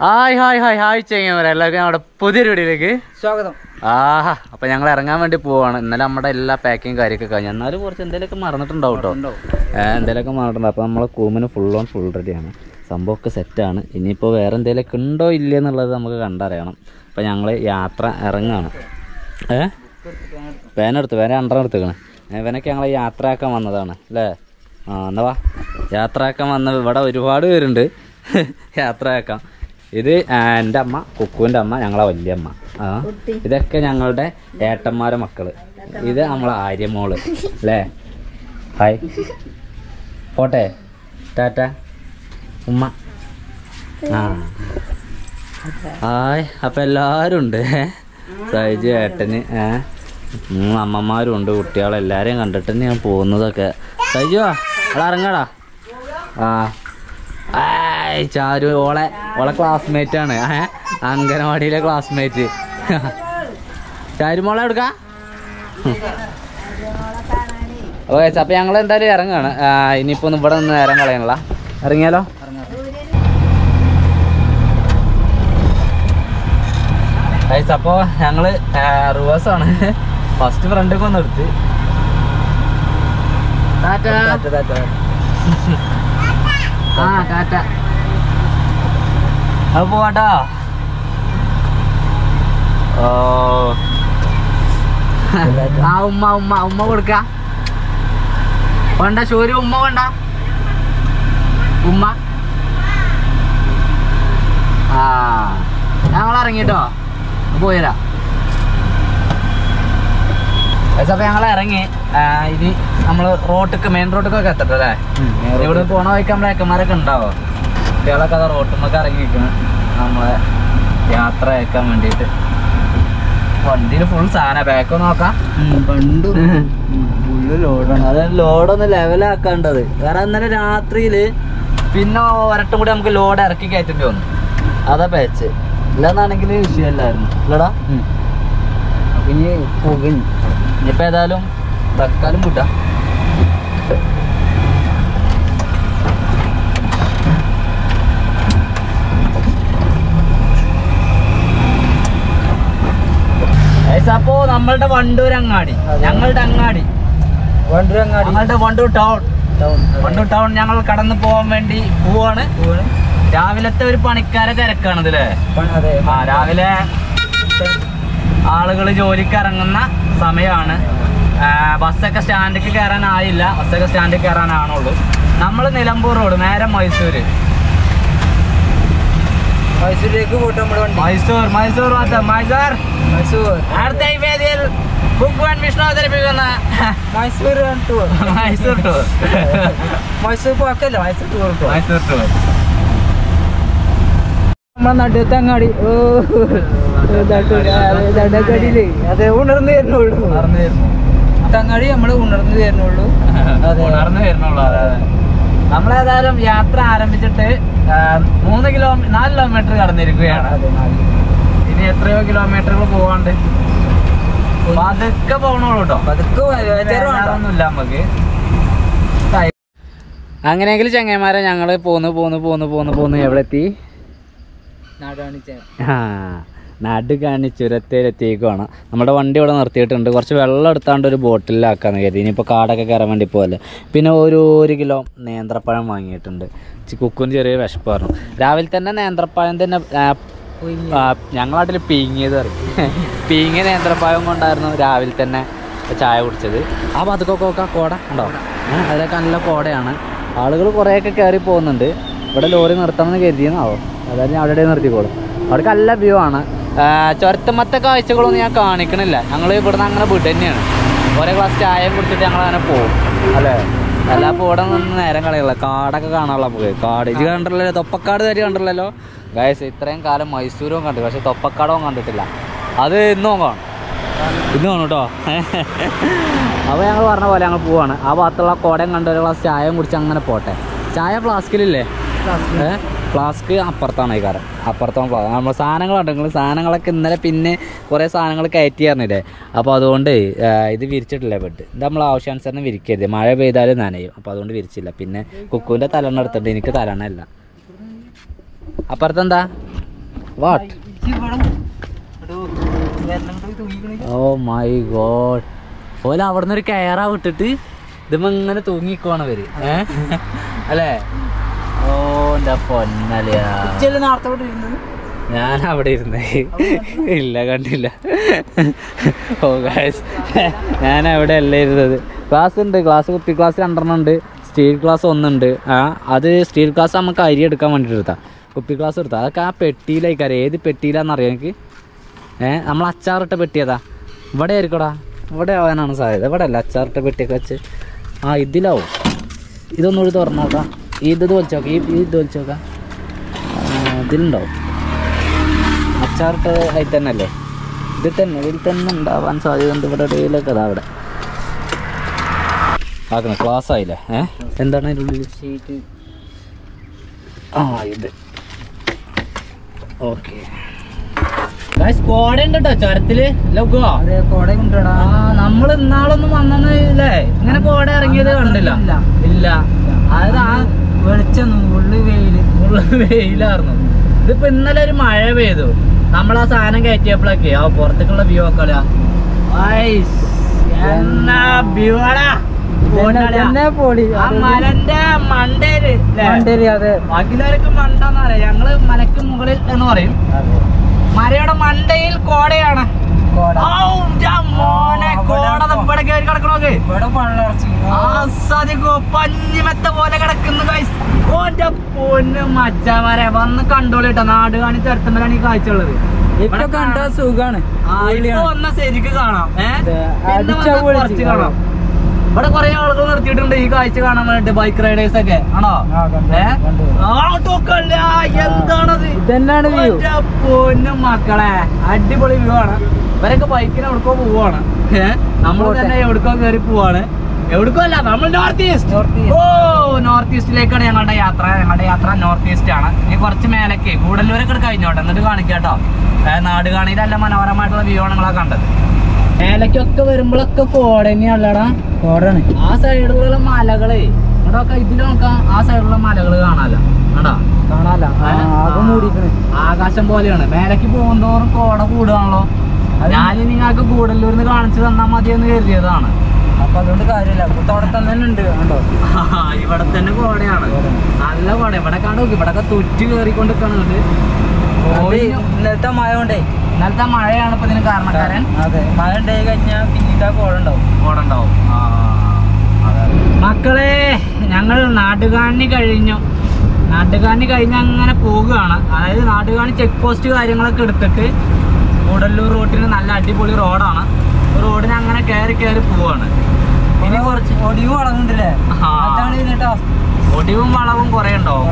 Hi hi hi hi ചെയ്യാൻ എല്ലാവർക്കും നമ്മുടെ പുതിയൊരു വീഡിയോയിലേക്ക് സ്വാഗതം. ആഹാ അപ്പൊ ഞങ്ങൾ ഇറങ്ങാൻ വേണ്ടി പോവാണ്. ഇന്നലെ നമ്മുടെ എല്ലാ പാക്കിങ് കാര്യമൊക്കെ കഴിഞ്ഞു. എന്നാലും കുറച്ച് എന്തെങ്കിലുമൊക്കെ മറന്നിട്ടുണ്ടാവും കേട്ടോ എന്തെങ്കിലുമൊക്കെ മറന്നിട്ടുണ്ട് അപ്പോൾ നമ്മളെ കൂമിന് ഫുൾ ഓൺ ഫുൾ റെഡിയാണ് സംഭവമൊക്കെ സെറ്റാണ് ഇനിയിപ്പോൾ വേറെ എന്തെങ്കിലുമൊക്കെ ഉണ്ടോ ഇല്ലേ എന്നുള്ളത് നമുക്ക് കണ്ടറിയണം. അപ്പോൾ ഞങ്ങൾ യാത്ര ഇറങ്ങാണ്. ഏ പേനെടുത്ത് പേന അണ്ടർ എടുത്തേക്കണ്. ഇവനൊക്കെ ഞങ്ങൾ യാത്രയാക്കാൻ വന്നതാണ്. അല്ലേ? ആ എന്നാ വാ. യാത്രയാക്കാൻ വന്ന ഇവിടെ ഒരുപാട് പേരുണ്ട്. യാത്രയാക്കാം. ഇത് എന്റെ അമ്മ കുക്കുവിന്റെ അമ്മ ഞങ്ങളെ വല്യമ്മ ആ ഇതൊക്കെ ഞങ്ങളുടെ ഏട്ടന്മാരെ മക്കൾ. ഇത് നമ്മളെ ആര്യമോൾ. അല്ലേ ഹായ്. പോട്ടെ. ടാറ്റ. ഉമ്മ. ആ. ഹായ്. അപ്പം എല്ലാവരും ഉണ്ട്. സൈജു ഏട്ടന്. അമ്മമാരും ഉണ്ട് കുട്ടികളെല്ലാരെയും കണ്ടിട്ട് ഞാൻ പോകുന്നതൊക്കെ. സൈജു അവിടെ ഇറങ്ങടാ. ആ. ചാരു ഓളെ. ഓളെ ക്ലാസ്മേറ്റ് ആണ്. ഏ അംഗനവാടിയിലെ ക്ലാസ്മേറ്റ് ചാരു മോളെ എടുക്കാം ഓക്കെ അപ്പൊ ഞങ്ങൾ എന്തായാലും ഇറങ്ങാണ് ഇനിയിപ്പോ ഒന്ന് ഇവിടെ നിന്ന് നേരം കളയണല്ല ഇറങ്ങിയാലോ? അപ്പോ ഞങ്ങൾ റിവേഴ്സ് ആണ്. ഫസ്റ്റ് ഫ്രണ്ടൊക്കെ ഒന്ന് എടുത്ത് ടാറ്റ. ആ ടാറ്റ. അത് പോവാട്ടോ ഓ ആ ഉമ്മ ഉമ്മ ഉമ്മ കൊടുക്ക. വേണ്ട ശൂര് ഉമ്മ വേണ്ട. ഉമ്മ. ആ ഞങ്ങൾ ഇറങ്ങിട്ടോ. പോയരാ അപ്പൊ ഞങ്ങൾ ഇറങ്ങി. ഇനി നമ്മൾ റോട്ടിക്ക് മെയിൻ റോട്ടിക്കൊക്കെ എത്തട്ടെ അല്ലേ? ഇവിടെ പോണ വഴിക്ക് നമ്മളെ ഏക്കന്മാരൊക്കെ ഉണ്ടാവോ? കുട്ടികളൊക്കെ അതാ റോട്ടുമ്മക്ക് ഇറങ്ങി നിൽക്കണം നമ്മളെ യാത്ര അയക്കാൻ വേണ്ടിയിട്ട് വണ്ടിയിൽ ഫുൾ സാധന. ബാക്ക് നോക്കാം. പണ്ട് ഫുള്ള് ലോഡാണ് അത് ലോഡൊന്ന് ലെവലാക്കേണ്ടത് കാരണം ഇന്നലെ രാത്രിയിൽ പിന്നെ ഒരട്ടും കൂടി നമുക്ക് ലോഡ് ഇറക്കി കയറ്റേണ്ടി വന്നു. അതാ പേച്ച് ഇല്ലെന്നാണെങ്കിൽ വിഷയമല്ലായിരുന്നു ഇല്ലടാ. ഇനി പുകഞ്ഞു ഇനിയിപ്പോ ഏതായാലും തക്കാലും കൂട്ടാ. അപ്പോ നമ്മളുടെ വണ്ടൂർ അങ്ങാടി. ഞങ്ങളുടെ അങ്ങാടി. വണ്ടൂർ അങ്ങാടി. ഞങ്ങളുടെ വണ്ടൂർ ടൗൺ. വണ്ടൂർ ടൗൺ ഞങ്ങൾ കടന്നു പോകാൻ വേണ്ടി പോവാണ്. രാവിലത്തെ ഒരു പണിക്കാരെ തിരക്കാണ് ഇതില്ലേ അതെ. ആ രാവിലെ ആളുകൾ ജോലിക്ക് ഇറങ്ങുന്ന സമയമാണ് ബസ്സൊക്കെ സ്റ്റാൻഡിലേക്ക് കയറാനായില്ല. ബസ്സൊക്കെ സ്റ്റാൻഡിൽ കയറാനാണുള്ളൂ. നമ്മൾ നിലമ്പൂർ റോഡ് നേരെ മൈസൂര്. മൈസൂരിലേക്ക് പോയിട്ട് നമ്മൾ വണ്ടി. മൈസൂർ മൈസൂർ മൈസൂർ. മൈസൂർ. അടുത്ത വേദിയിൽ ബുക്ക് വിഷ്ണു അവതരിപ്പിക്കുന്ന Mysore tour Mysore tour Mysore പോക്കല്ല? Mysore tour tour Mysore tour നമ്മളെ നടുവത്തെ അങ്ങാടി ഓ അതെ ഉണർന്നു തരുന്നുള്ളൂ ഉണർന്നു തരുന്നു തങ്ങാടി നമ്മൾ ഉണർന്നു തരുന്നുള്ളൂ ഉണർന്നു അതെ. നമ്മളേതായാലും യാത്ര ആരംഭിച്ചിട്ട് മൂന്ന് കിലോ നാല് കിലോമീറ്റർ കടന്നിരിക്കുകയാണ്. ഇനി എത്രയോ കിലോമീറ്ററുകൾ പോവാണ്ട്. പതുക്കെ പോകണോളൂ കേട്ടോ പതുക്കെ ഒന്നുമില്ല നമുക്ക് അങ്ങനെയെങ്കിൽ ചങ്ങന്മാരെ ഞങ്ങൾ പോന്ന് പോന്ന് പോന്ന് പോന്ന് പോന്ന് എവിടെ എത്തി നാടാണിച്ച ആ. നടു കാണി ചുരത്തേലെത്തിയേക്കുവാണ് നമ്മുടെ വണ്ടി ഇവിടെ നിർത്തിയിട്ടുണ്ട്. കുറച്ച് വെള്ളം എടുത്താണ്ട് ഒരു ബോട്ടിലാക്കാന്ന് കരുതി. ഇനിയിപ്പോൾ കാടൊക്കെ കയറാൻ വേണ്ടി പോലെ പിന്നെ ഒരു ഒരു കിലോ നേന്ത്രപ്പഴം വാങ്ങിയിട്ടുണ്ട്. കുക്കും ചെറിയ വിശപ്പായിരുന്നു. രാവിലെ തന്നെ നേന്ത്രപ്പഴം തന്നെ നാട്ടിൽ പീങ്ങിയത് പറയും. പീങ്ങിയ നേന്ത്രപ്പഴം കൊണ്ടായിരുന്നു രാവിലെ തന്നെ ചായ കുടിച്ചത്. ആ പതുക്കൊക്കെ ഒക്കെ കോട ഉണ്ടോ അതിലൊക്കെ നല്ല കോടയാണ്. ആളുകൾ കുറേയൊക്കെ കയറി പോകുന്നുണ്ട്. ഇവിടെ ലോറി നിർത്തണമെന്ന് കരുതിയെന്നാവോ? അതായത് അവിടെ നിർത്തിക്കോളും. അവിടെ നല്ല വ്യൂ ആണ്. ചുരത്തുമത്തെ കാഴ്ചകളൊന്നും ഞാൻ കാണിക്കണില്ല. ഞങ്ങൾ ഇവിടുന്ന് അങ്ങനെ വീട് തന്നെയാണ് ഓരോ ഗ്ലാസ് ചായ കുടിച്ചിട്ട് ഞങ്ങൾ അങ്ങനെ പോകും. അല്ലേ? എല്ലാ ഇവിടെ നിന്ന് നേരം കളയുള്ള കാടൊക്കെ കാണാനുള്ള നമുക്ക്. കാട് ഇത് കണ്ടല്ലോ തൊപ്പക്കാട് തരി കണ്ടല്ലോ ഗായസ് ഇത്രയും കാലം മൈസൂരും കണ്ടു പക്ഷെ തൊപ്പക്കാടവും കണ്ടിട്ടില്ല. അത് ഇന്നും കാണും. ഇന്ന് കാണും കേട്ടോ അപ്പോൾ ഞങ്ങൾ പറഞ്ഞ പോലെ ഞങ്ങൾ പോവാണ്. ആ ഭാഗത്തുള്ള കോടയും കണ്ട് ഒരു ഗ്ലാസ് ചായയും കുടിച്ച് അങ്ങനെ പോട്ടെ. ചായ ഫ്ലാസ്കിലില്ലേ ഫ്ലാസ്ക് അപ്പുറത്താണ് ഈ കാരം അപ്പുറത്താണ് നമ്മൾ സാധനങ്ങളുണ്ട് നിങ്ങൾ സാധനങ്ങളൊക്കെ ഇന്നലെ പിന്നെ കുറേ സാധനങ്ങൾ കയറ്റി തരുന്നില്ലേ അപ്പോൾ അതുകൊണ്ട് ഇത് വിരിച്ചിട്ടില്ല ബെഡ് ഇത് നമ്മൾ ആവശ്യാനുസരണം വിരിക്കരുത്. മഴ പെയ്താലും നനയും. അപ്പോൾ അതുകൊണ്ട് വിരിച്ചില്ല. പിന്നെ കുക്കുവിന്റെ തലണ്ണ എടുത്തിട്ട് എനിക്ക് തലണ്ണല്ല അപ്പുറത്തെന്താ? വാട്ട് ഓ മൈ ഗോഡ് ഓല അവിടുന്ന് ഒരു കയറാ വിട്ടിട്ട് ഇതുമ്പോ ഇങ്ങനെ തൂങ്ങിക്കുവാണ് അവർ അല്ലേ? ഓ എന്റെ പൊന്നലിയാ നേരത്തെ ഇവിടെ ഇരുന്നത്? ഞാൻ അവിടെ ഇരുന്നേ. ഇല്ല കണ്ടില്ല. ഓ ഗായസ് ഞാൻ അവിടെ അല്ല ഇരുന്നത്. ക്ലാസ് ഉണ്ട്. ക്ലാസ് കുപ്പി ക്ലാസ് രണ്ടെണ്ണം ഉണ്ട്. സ്റ്റീൽ ക്ലാസ് ഒന്നുണ്ട്. ആ അത് സ്റ്റീൽ ക്ലാസ് നമുക്ക് അരി എടുക്കാൻ വേണ്ടിയിട്ട് എടുത്താൽ കുപ്പി ക്ലാസ് എടുത്താൽ അതൊക്കെ ആ പെട്ടിയിലേക്കാരം ഏത് പെട്ടിയിലാന്ന് അറിയാം എനിക്ക് ഏഹ് നമ്മൾ അച്ചാറിട്ട പെട്ടിയതാ ഇവിടെ ആയിരിക്കടാ. ഇവിടെ ആവാനാണ് സാധ്യത. ഇവിടെ അല്ല അച്ചാറിട്ട പെട്ടിയൊക്കെ വെച്ച്. ആ ഇതിലാവും. ഇതൊന്നും ഇതൊന്നുകൂടി തുറന്നോക്കാം. ഇത് വലിച്ചോക്കാം ഈ ഈ ഇത് നോക്കാം ഇതിലുണ്ടാവും. അച്ചാറിട്ട് അതിൽ തന്നെ അല്ലേ? ഇതിൽ തന്നെ ഇതിൽ തന്നെ ഉണ്ടാവാൻ സാധ്യതയുണ്ട് ഇവിടെ ഇടയിലൊക്കെ അതാ അവിടെ. ആക്കണം ക്ലാസ് ആയില്ലേ? ഏ? എന്താണ് അതിന്റെ ഉള്ളിൽ ഷീറ്റ് ആ ഇത്. ഓക്കെ. കോട ഉണ്ട് കേട്ടോ ചുരത്തിൽ ലോക്കോ അതെ കോട കൊണ്ടുവരാ നമ്മൾ ഇന്നാളൊന്നും വന്നേ ഇങ്ങനെ കോട ഇറങ്ങിയത് കണ്ടില്ല. ഇല്ല. ഇല്ല. അത് ആ വെളിച്ചം ഉള്ളു വെയിൽ. ഉള്ള വെയിലായിരുന്നു ഇതിപ്പോ ഇന്നലെ ഒരു മഴ പെയ്തു. നമ്മൾ ആ സാധനം കയറ്റിയപ്പോഴൊക്കെ ആ പുറത്തേക്കുള്ള വ്യൂ ഒക്കെ എന്നാ മലന്റെ മണ്ടേര് അതെ. ബാക്കിയുള്ളവരൊക്കെ മണ്ടെന്ന് പറയാം ഞങ്ങൾ മലക്ക് മുകളിൽ എന്ന് പറയും. മലയുടെ മണ്ടയിൽ കോടയാണ്. പഞ്ഞിമെത്ത പോലെ കിടക്കുന്നു. ഓന്റെ പൊന്ന് മച്ചാമാരെ വന്ന് കണ്ടോളിട്ടോ നാട് കാണി ചരത്തുമ്പോഴാണ് ഈ കാഴ്ച ഉള്ളത് ഇപ്പൊ കണ്ട സുഖാണ്. വന്ന ശരിക്ക് കാണാം. ഏഹ് കുറച്ച് കാണാം. ഇവിടെ കുറെ ആളുകൾ നിർത്തിയിട്ടുണ്ട്. ഈ കാഴ്ച കാണാൻ വേണ്ടിട്ട് ബൈക്ക് റൈഡേഴ്സ് ഒക്കെ. ആണോ? ആ, കണ്ടു, ഏ? കണ്ടു. ആട്ടോക്കല്ല എന്താണത്? ഇതന്നെയാണ് പൊന്നു മക്കളെ. അടിപൊളി വ്യൂ ആണ്. ഇവരൊക്കെ ബൈക്കിന് എവിടക്കോ പോവാണ്. നമ്മൾ തന്നെ എവിടക്കോ കയറി പോവാണ്. എവിടക്കോ അല്ല നമ്മൾ നോർത്ത് ഈസ്റ്റ് ഓ നോർത്ത് ഈസ്റ്റിലേക്കാണ് ഞങ്ങളുടെ യാത്ര. ഞങ്ങളുടെ യാത്ര നോർത്ത് ഈസ്റ്റ് ആണ്. ഇനി കുറച്ച് മേലേക്ക് കൂടല്ലൂരൊക്കെ കഴിഞ്ഞോട്ടെ. എന്നിട്ട് കാണിക്കാട്ടോ നാട് കാണിയിൽ നല്ല മനോഹരമായിട്ടുള്ള വ്യൂ ആണ് നിങ്ങളെ കണ്ടത്. മേലേക്കൊക്കെ വരുമ്പോഴൊക്കെ കോട തന്നെയാണല്ലടാ. കോടാണ് ആ സൈഡിലുള്ള മലകളെ. ഇവിടെയൊക്കെ ഇതിൽ നോക്കാം. ആ സൈഡിലുള്ള മലകൾ കാണാലോ? മൂടിക്കണ് ആകാശം പോലെയാണ്. മേലേക്ക് പോകുന്തോറും കോട കൂടുകയാണല്ലോ. ഞാൻ നിങ്ങൾക്ക് കൂടല്ലൂരിന്ന് കാണിച്ചു തന്നാൽ മതി എന്ന് കരുതിയതാണ്. അപ്പൊ അതുകൊണ്ട് കാര്യമില്ല. അവിടെ തന്നെ ഉണ്ട് കണ്ടോ? ഇവിടെ തന്നെ കോടയാണ്. നല്ല കോട ഇവിടെ കണ്ടു? ഇവിടെ തുറ്റി കയറിക്കൊണ്ട് നിൽക്കണുണ്ട് ഇന്നത്തെ മഴ കൊണ്ടേ ഇന്നലത്തെ മഴയാണ് ഇപ്പൊ ഇതിന് കാരണക്കാരൻ. അതെ. മഴ ഉണ്ടായി കഴിഞ്ഞാൽ പിന്നീട് ആ കോട ഉണ്ടാവും. കോട ഉണ്ടാവും മക്കളെ ഞങ്ങൾ നാട്ടുകാണി കഴിഞ്ഞു. നാട്ടുകാണി കഴിഞ്ഞ് അങ്ങനെ പോവുകയാണ്. അതായത് നാട്ടുകാണി ചെക്ക് പോസ്റ്റ് കാര്യങ്ങളൊക്കെ എടുത്തിട്ട് കൂടല്ലൂർ റോട്ടിന് നല്ല അടിപൊളി റോഡാണ് റോഡിന് അങ്ങനെ കയറി കയറി പോവാണ് ഇനി കുറച്ച് ഒടിവ് അവസ്ഥ. ഒടിവും വളവും കുറെ ഉണ്ടാവും.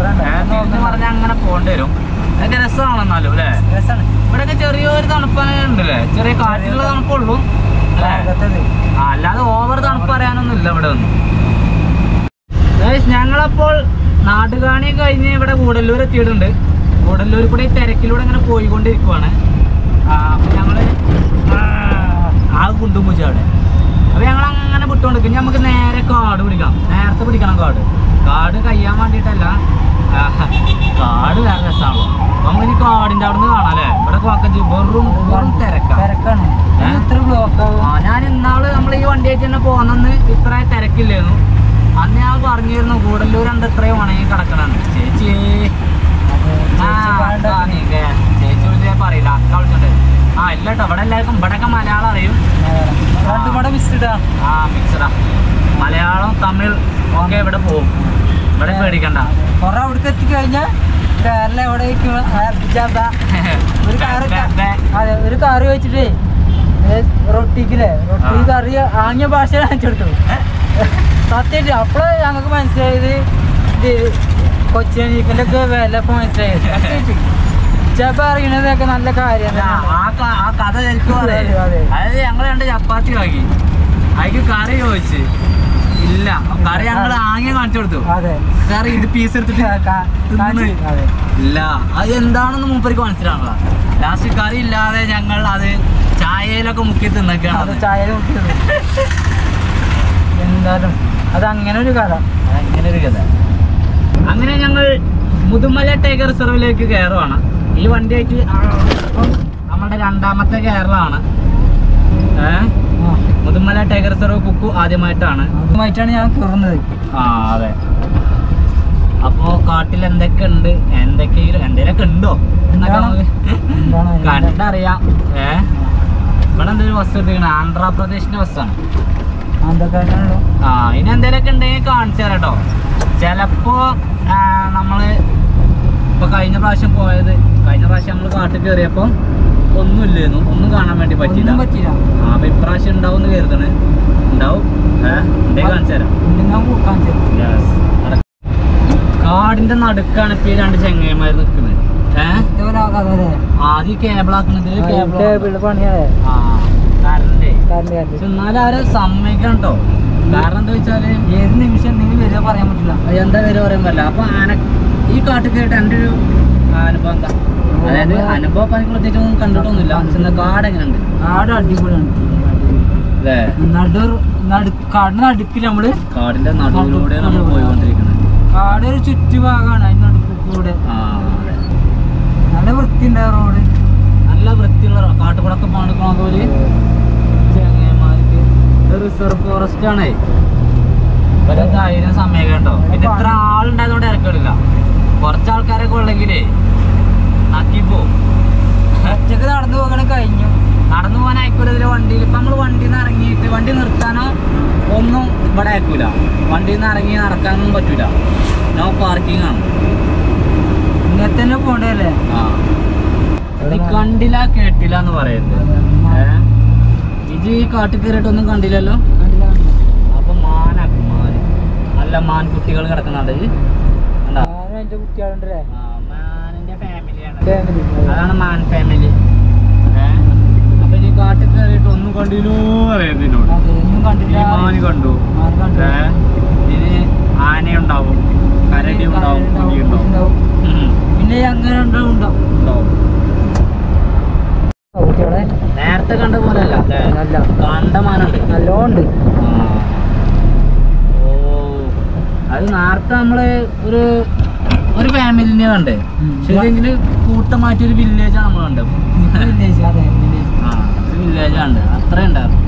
പറഞ്ഞാൽ അങ്ങനെ പോകേണ്ടി വരും. അതൊക്കെ രസമാണ് എന്നാലും അല്ലേ ഇവിടെയൊക്കെ ചെറിയൊരു തണുപ്പ് ഉണ്ടല്ലേ ചെറിയ കാറ്റിലുള്ള തണുപ്പുള്ളൂ അല്ലാതെ ഓവർ തണുപ്പ് അറിയാനൊന്നും ഇല്ല ഇവിടെ ഒന്നും ഞങ്ങളപ്പോൾ നാടുകാണി കഴിഞ്ഞ് ഇവിടെ കൂടല്ലൂർ എത്തിയിട്ടുണ്ട് കൂടല്ലൂർ കൂടെ തിരക്കിലൂടെ ഇങ്ങനെ പോയിക്കൊണ്ടിരിക്കുവാണ്. ഞങ്ങൾ ആ, കുണ്ടും പൂച്ച അവിടെ. അപ്പൊ ഞങ്ങൾ അങ്ങനെ വിട്ടുകൊണ്ടിരിക്കും നമുക്ക് നേരെ കാട് പിടിക്കാം നേരത്തെ പിടിക്കണം കാട്. കാട് കഴിയാൻ വേണ്ടിയിട്ടല്ല. കാട് വേറെ അപ്പൊ നമുക്ക് ഈ കാടിന്റെ അവിടെ നിന്ന് കാണാം അല്ലേ ഇവിടെ നോക്കി വെറും വെറും തിരക്കാണ്. ഞാൻ ഇന്നാൾ നമ്മൾ ഈ വണ്ടിയായിട്ട് തന്നെ പോന്നെന്ന് ഇത്ര തിരക്കില്ലായിരുന്നു. അന്ന് ഞാൻ പറഞ്ഞിരുന്നു കൂടല്ലൂർ രണ്ട് ഇത്രയും ഉണങ്ങി കിടക്കണെന്ന്. ചേച്ചി. ചേച്ചി വിളിച്ചാൽ പറയില്ല. അക്ക വിളിച്ചോണ്ട്. ആ ഇല്ല കേട്ടോ ഇവിടെ എല്ലാവർക്കും ഇവിടെയൊക്കെ മലയാളം അറിയും. മിക്സ്ഡാ മിക്സ്ഡാ മിസ് ആ മിക്സഡാ മലയാളം തമിഴ് ഒക്കെ ഇവിടെ പോകും ഇവിടെ പേടിക്കണ്ട. കൊറേ അവിടേക്ക് എത്തിക്കഴിഞ്ഞാൽ കേരള എവിടെ ഇരിക്കും? ആ, ഒരു കാറ്. അതെ ഒരു കാർ വെച്ചിട്ട് റൊട്ടിക്കില്ലേ റൊട്ടി. കറി ആംഗ്യ ഭാഷ കാണിച്ചെടുത്തു സത്യമായിട്ട് അപ്പോഴേ ഞങ്ങൾക്ക് മനസ്സിലായത് ഇത് കൊച്ചിന്റെ ഒക്കെ വില ഇപ്പൊ മനസ്സിലായത് സത്യമായിട്ട് ചിലപ്പോ അറിയണതൊക്കെ നല്ല കാര്യം ആ, കഥ. അതായത് ഞങ്ങൾ രണ്ട് ചപ്പാത്തി വാങ്ങി അതിക്ക് കറി ചോദിച്ച് ഇല്ല. കറി ഞങ്ങൾ ആകെ കാണിച്ചു കൊടുത്തു. അതെ. കറി ഇത് പീസ് എടുത്തിട്ട് ഇല്ല. അത് എന്താണെന്ന് മൂപ്പർക്ക് മനസ്സിലാണല്ലോ ലാസ്റ്റ് കറി ഇല്ലാതെ ഞങ്ങൾ അത് ചായയിലൊക്കെ മുക്കി തിന്നൊക്കെയാണ് എന്തായാലും അത് അങ്ങനെ ഒരു കഥ. അങ്ങനെ ഒരു കഥ. അങ്ങനെ ഞങ്ങൾ മുതുമല ടൈഗർ റിസർവിലേക്ക് കയറുവാണ്. ഈ വണ്ടിയായിട്ട് നമ്മുടെ രണ്ടാമത്തെ കേരളമാണ്. ഏഹ് മുതുമല ടൈഗർ റിസർവ് കുക്കു ആദ്യമായിട്ടാണ്. ആദ്യമായിട്ടാണ് ഞാൻ കയറുന്നത് ആ അതെ. അപ്പോ കാട്ടിൽ എന്തൊക്കെ ഉണ്ട്? എന്തൊക്കെയും എന്തേലൊക്കെ ഉണ്ടോ കണ്ടറിയാം. ഏ? ഇവിടെ എന്തൊരു ബസ് എടുത്തിരിക്കണ. ആന്ധ്രാപ്രദേശിന്റെ ബസ്സാണ് ആ ഇനി എന്തെങ്കിലുമൊക്കെ ഉണ്ടെങ്കിൽ കാണിച്ചു തരാം കേട്ടോ ചിലപ്പോ നമ്മൾ ഇപ്പൊ കഴിഞ്ഞ പ്രാവശ്യം പോയത് കഴിഞ്ഞ പ്രാവശ്യം നമ്മൾ കാട്ടിൽ കയറിയപ്പോ ഒന്നുമില്ലായിരുന്നു ഒന്നും കാണാൻ വേണ്ടി പറ്റിയില്ല. പറ്റില്ല ആ അപ്പൊ ഇപ്രാവശ്യം ഉണ്ടാവും. എന്ന് കരുതണേ ഉണ്ടാവും കാണിച്ചു തരാം കാടിന്റെ നടുക്കാണ് ഇപ്പൊ ഈ രണ്ട് ചെങ്ങന്മാർ നിൽക്കുന്നത് ആദ്യം ആ കറണ്ടേ കറണ്ട് പക്ഷെ എന്നാലും അവരെ സമ്മതിക്കണം കേട്ടോ കാരണം എന്താ വെച്ചാൽ ഏത് നിമിഷം എന്തെങ്കിലും വരിക പറയാൻ പറ്റില്ല. എന്താ വരിക പറയാൻ പറ്റില്ല. അപ്പൊ ആന ഈ കാട്ടിൽ കേട്ട് എന്റെ ഒരു അനുഭവം എന്താ? അതായത് അനുഭവം ഇപ്പൊ പ്രത്യേകിച്ചൊന്നും കണ്ടിട്ടൊന്നുമില്ല. പക്ഷെ കാട് എങ്ങനെയുണ്ട്? കാട് അടിപൊളിയാണ്. നടു നടു കാടിന്റെ നടുക്കിൽ നമ്മൾ കാടിന്റെ നടുവിലൂടെ നമ്മൾ പോയിക്കൊണ്ടിരിക്കുന്നത് കാട് ഒരു ചുറ്റുഭാഗമാണ് അതിന് നടുക്കൂടെ. നല്ല വൃത്തിയുണ്ട് റോഡ്. നല്ല വൃത്തിയുള്ള കാട്ടുകൂടൊക്കെ പോകണ പോലെ. ചെങ്ങന്മാർക്ക് റിസർവ് ഫോറസ്റ്റ് ആണേ. ഇവരെ ധൈര്യം സമയം കേട്ടോ പിന്നെ ഇത്ര ആളുണ്ടായതുകൊണ്ട് ഇറക്കില്ല കുറച്ച് ആൾക്കാരൊക്കെ ഉള്ളെങ്കിലേ നക്കി പോവും ഒറ്റയ്ക്ക് നടന്നു പോകണേ കഴിഞ്ഞു. നടന്നു പോകാൻ അയക്കൂല ഇതിലെ വണ്ടിയിൽ. ഇപ്പം നമ്മൾ വണ്ടിയിൽ നിന്ന് ഇറങ്ങിയിട്ട് വണ്ടി നിർത്താനോ ഒന്നും ഇവിടെ അയക്കൂല. വണ്ടിയിൽ നിന്ന് ഇറങ്ങി നടക്കാനൊന്നും പറ്റൂല. നോ പാർക്കിംഗ് ആണ്. ഇങ്ങനെ തന്നെ പോണ്ടല്ലേ? ആ. കണ്ടില്ല കേട്ടില്ല എന്ന് പറയുന്നത്. ഇജി ഈ കാട്ടിൽ കയറിയിട്ടൊന്നും കണ്ടില്ലല്ലോ? അപ്പൊ മാനാക്കും മാന് നല്ല മാൻകുട്ടികൾ കിടക്കുന്നുണ്ട്? കണ്ടാ? കുട്ടികളുണ്ടല്ലേ ആ, മാനിന്റെ ഫാമിലിയാണ് ഫാമിലി അതാണ് മാൻ ഫാമിലി അപ്പൊ ഇനി കാട്ടിൽ കയറിയിട്ട് ഒന്നും കണ്ടില്ലോ പറയുന്നതിനോട് ഒന്നും കണ്ടില്ല. മാന് കണ്ടു. ഇനി ആനയുണ്ടാവും കരടി ഉണ്ടാവും പുലി ഉണ്ടാവും. പിന്നെ അങ്ങനെ ഉണ്ടാവും. ഉണ്ടാവും. നേരത്തെ കണ്ട പോലെ അല്ല? അല്ല. കണ്ട മാനുണ്ട്. നല്ലോണ്ട്. ഓ. അത് നേരത്തെ നമ്മൾ ഒരു ഒരു ഫാമിലിനെ കണ്ടേ. പക്ഷെ ഇതെങ്കിൽ ഒരു ഒരു വില്ലേജാണ് നമ്മൾ കണ്ടത് വില്ലേജ് അത്ര ഉണ്ടായിരുന്നു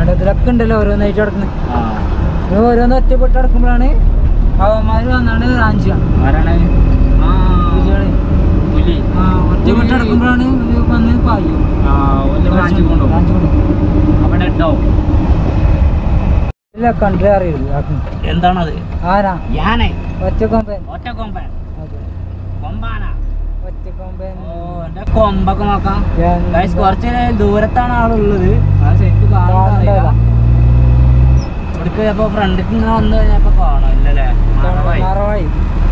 അടുത്തിലൊക്കെ ഉണ്ടല്ലോ ഓരോന്നായിട്ട് കിടക്കുന്നത് ഓരോന്ന് ഒറ്റപ്പെട്ട് കിടക്കുമ്പോഴാണ് അവന്മാര് വന്നാണ് ആരാണ്. പുലി. ഒറ്റപ്പെട്ട് കിടക്കുമ്പോഴാണ് വന്ന് പായും. ആ ഒരു ബ്രാഞ്ച് കൊണ്ടുപോകും റാഞ്ച് കൊണ്ടുപോകും അവിടെ ഉണ്ടാവും ഇല്ല കണ്ടേ അറിയില്ല എന്താണത്? ആരാ? യാനെ. ഒറ്റക്കൊമ്പൻ. ഒറ്റ കൊമ്പൻ അതെ. കൊമ്പാന. കൊമ്പൊക്കെ നോക്കാം. കുറച്ച് ദൂരത്താണ് ആളുള്ളത്. ശരിക്കും കാണാൻ ഇവിടേക്ക് അപ്പൊ ഫ്രണ്ടിക്ക് ഇങ്ങനെ വന്നു കഴിഞ്ഞപ്പോ കാണാം ഇല്ലല്ലേ മറവായി.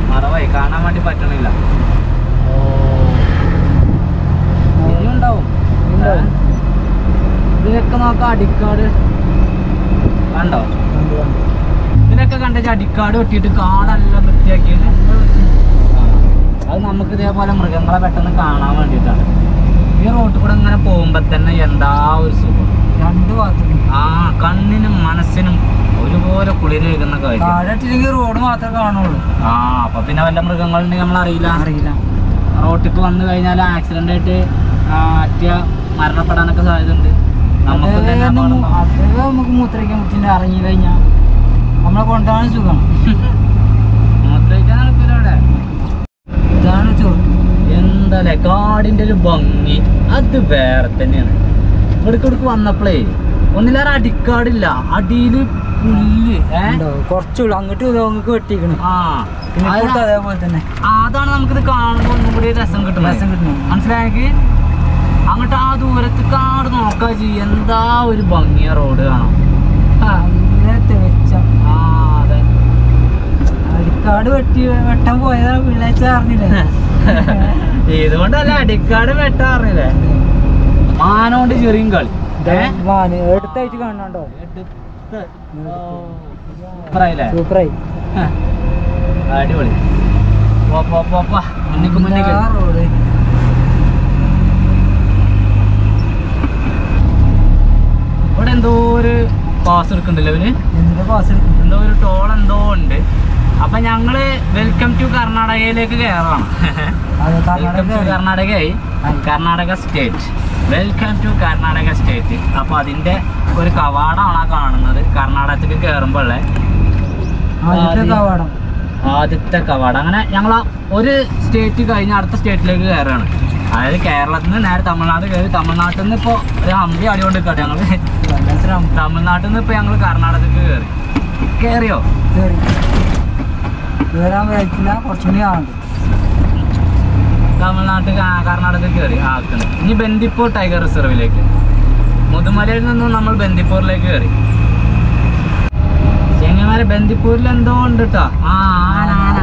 മറവായി. കാണാൻ വേണ്ടി പറ്റണില്ല. ഓ. ഇനിയും ഉണ്ടാവും ഉണ്ടാവും. ഏ? ഇതിനൊക്കെ നോക്കാം അടിക്കാട്. കണ്ടോ. ഇതിനൊക്കെ കണ്ടു അടിക്കാട് വെട്ടിയിട്ട് കാടെല്ലാം വൃത്തിയാക്കിയിട്ട്. അത് നമുക്ക് ഇതേപോലെ മൃഗങ്ങളെ പെട്ടെന്ന് കാണാൻ വേണ്ടിയിട്ടാണ്. ഈ റോട്ടിൽ കൂടെ ഇങ്ങനെ പോകുമ്പോൾ തന്നെ എന്താ ഒരു സുഖം? രണ്ട് ഭാഗത്തും ആ കണ്ണിനും മനസ്സിനും ഒരുപോലെ കുളിര് കേൾക്കുന്ന കാര്യം റോഡ് മാത്രമേ കാണുള്ളൂ. ആ അപ്പൊ പിന്നെ വല്ല മൃഗങ്ങളുണ്ടെങ്കിൽ നമ്മൾ അറിയില്ല. അറിയില്ല റോട്ടിക്ക് വന്നു കഴിഞ്ഞാൽ ആക്സിഡന്റ് ആയിട്ട് അറ്റ മരണപ്പെടാനൊക്കെ സാധ്യത ഉണ്ട് നമുക്ക് നമുക്ക് മൂത്രയ്ക്കാൻ പറ്റില്ല ഇറങ്ങി കഴിഞ്ഞാൽ നമ്മളെ കൊണ്ടുപോകാൻ സുഖം മൂത്രമൊഴിക്കാൻ നടക്കൂല അവിടെ ഇതാണ് ചോറ് എന്താല്ലേ? കാടിന്റെ ഒരു ഭംഗി. അത് വേറെ തന്നെയാണ്. ഇവിടേക്ക് ഇവിടേക്ക് വന്നപ്പോഴേ ഒന്നിലേറെ അടിക്കാടില്ല. അടിയിൽ പുല്ല് കുറച്ചുള്ളൂ അങ്ങോട്ട് ലോങ്ങക്ക് വെട്ടിക്കണ്. ആ. അതേപോലെ തന്നെ. അതാണ് അതാണ് നമുക്കിത് കാണുമ്പോൾ ഒന്നും കൂടി രസം കിട്ടുന്നത്. രസം കിട്ടുന്നത്. മനസ്സിലായെങ്കിൽ അങ്ങോട്ട് ആ ദൂരത്ത് കാട് നോക്കാ ചെയ്യ. എന്താ ഒരു ഭംഗിയ റോഡ് കാണാം ആ, അങ്ങനെ തെളിച്ച ആ അതെ അടിക്കാട് വെട്ടി വെട്ടാൻ പോയതാ വെള്ളിയാഴ്ച അറിഞ്ഞില്ലേ? ഇതുകൊണ്ടല്ല അടിക്കാട് വെട്ടാറില്ലേ മാനോണ്ട് ചെറിയും കളി? മാന് എടുത്തായിട്ട് കാണണോ സൂപ്പറായി. അടിപൊളി. മുന്നിക്ക് മുന്നിക്ക്. റോഡ്? ഇവിടെ എന്തോ ഒരു പാസ് എടുക്കണ്ടല്ലോ അവർ എന്തോ ഒരു ടോൾ എന്തോ ഉണ്ട്. അപ്പൊ ഞങ്ങൾ വെൽക്കം ടു കർണാടകയിലേക്ക് കയറാണ് welcome to Karnataka കർണാടകയായി. Karnataka state welcome to Karnataka state അപ്പൊ അതിന്റെ ഒരു കവാടമാണ് ആ കാണുന്നത്. കർണാടകത്തിലേക്ക് കയറുമ്പോഴേ ആദ്യത്തെ കവാടം. അങ്ങനെ ഞങ്ങൾ ഒരു സ്റ്റേറ്റ് കഴിഞ്ഞ് അടുത്ത സ്റ്റേറ്റിലേക്ക് കയറുകയാണ് അതായത് കേരളത്തിൽ നിന്ന് നേരെ തമിഴ്നാട് കയറി തമിഴ്നാട്ടിൽ നിന്ന് ഇപ്പോൾ ഒരു ഹമ്പി അടികൊണ്ട് കേട്ടോ ഞങ്ങൾ തമിഴ്നാട്ടിൽ നിന്ന് ഇപ്പോൾ ഞങ്ങൾ കർണാടകത്തിലേക്ക് കയറി കയറിയോ കയറി കയറാൻ കഴിച്ചില്ല കുറച്ചുകൂടി ആണ്ട് തമിഴ്നാട്ടിൽ കർണാടക കർണാടകത്തിൽ കയറി ആക്കുന്നു ഇനി ബന്ദിപ്പൂർ ടൈഗർ റിസർവിലേക്ക്. മുതുമലയിൽ നിന്നും നമ്മൾ ബന്ദിപ്പൂരിലേക്ക് കയറി ചെങ്ങന്മാരെ ബന്ദിപ്പൂരിൽ എന്തോ ഉണ്ട് കേട്ടോ ആ ആന. ആന.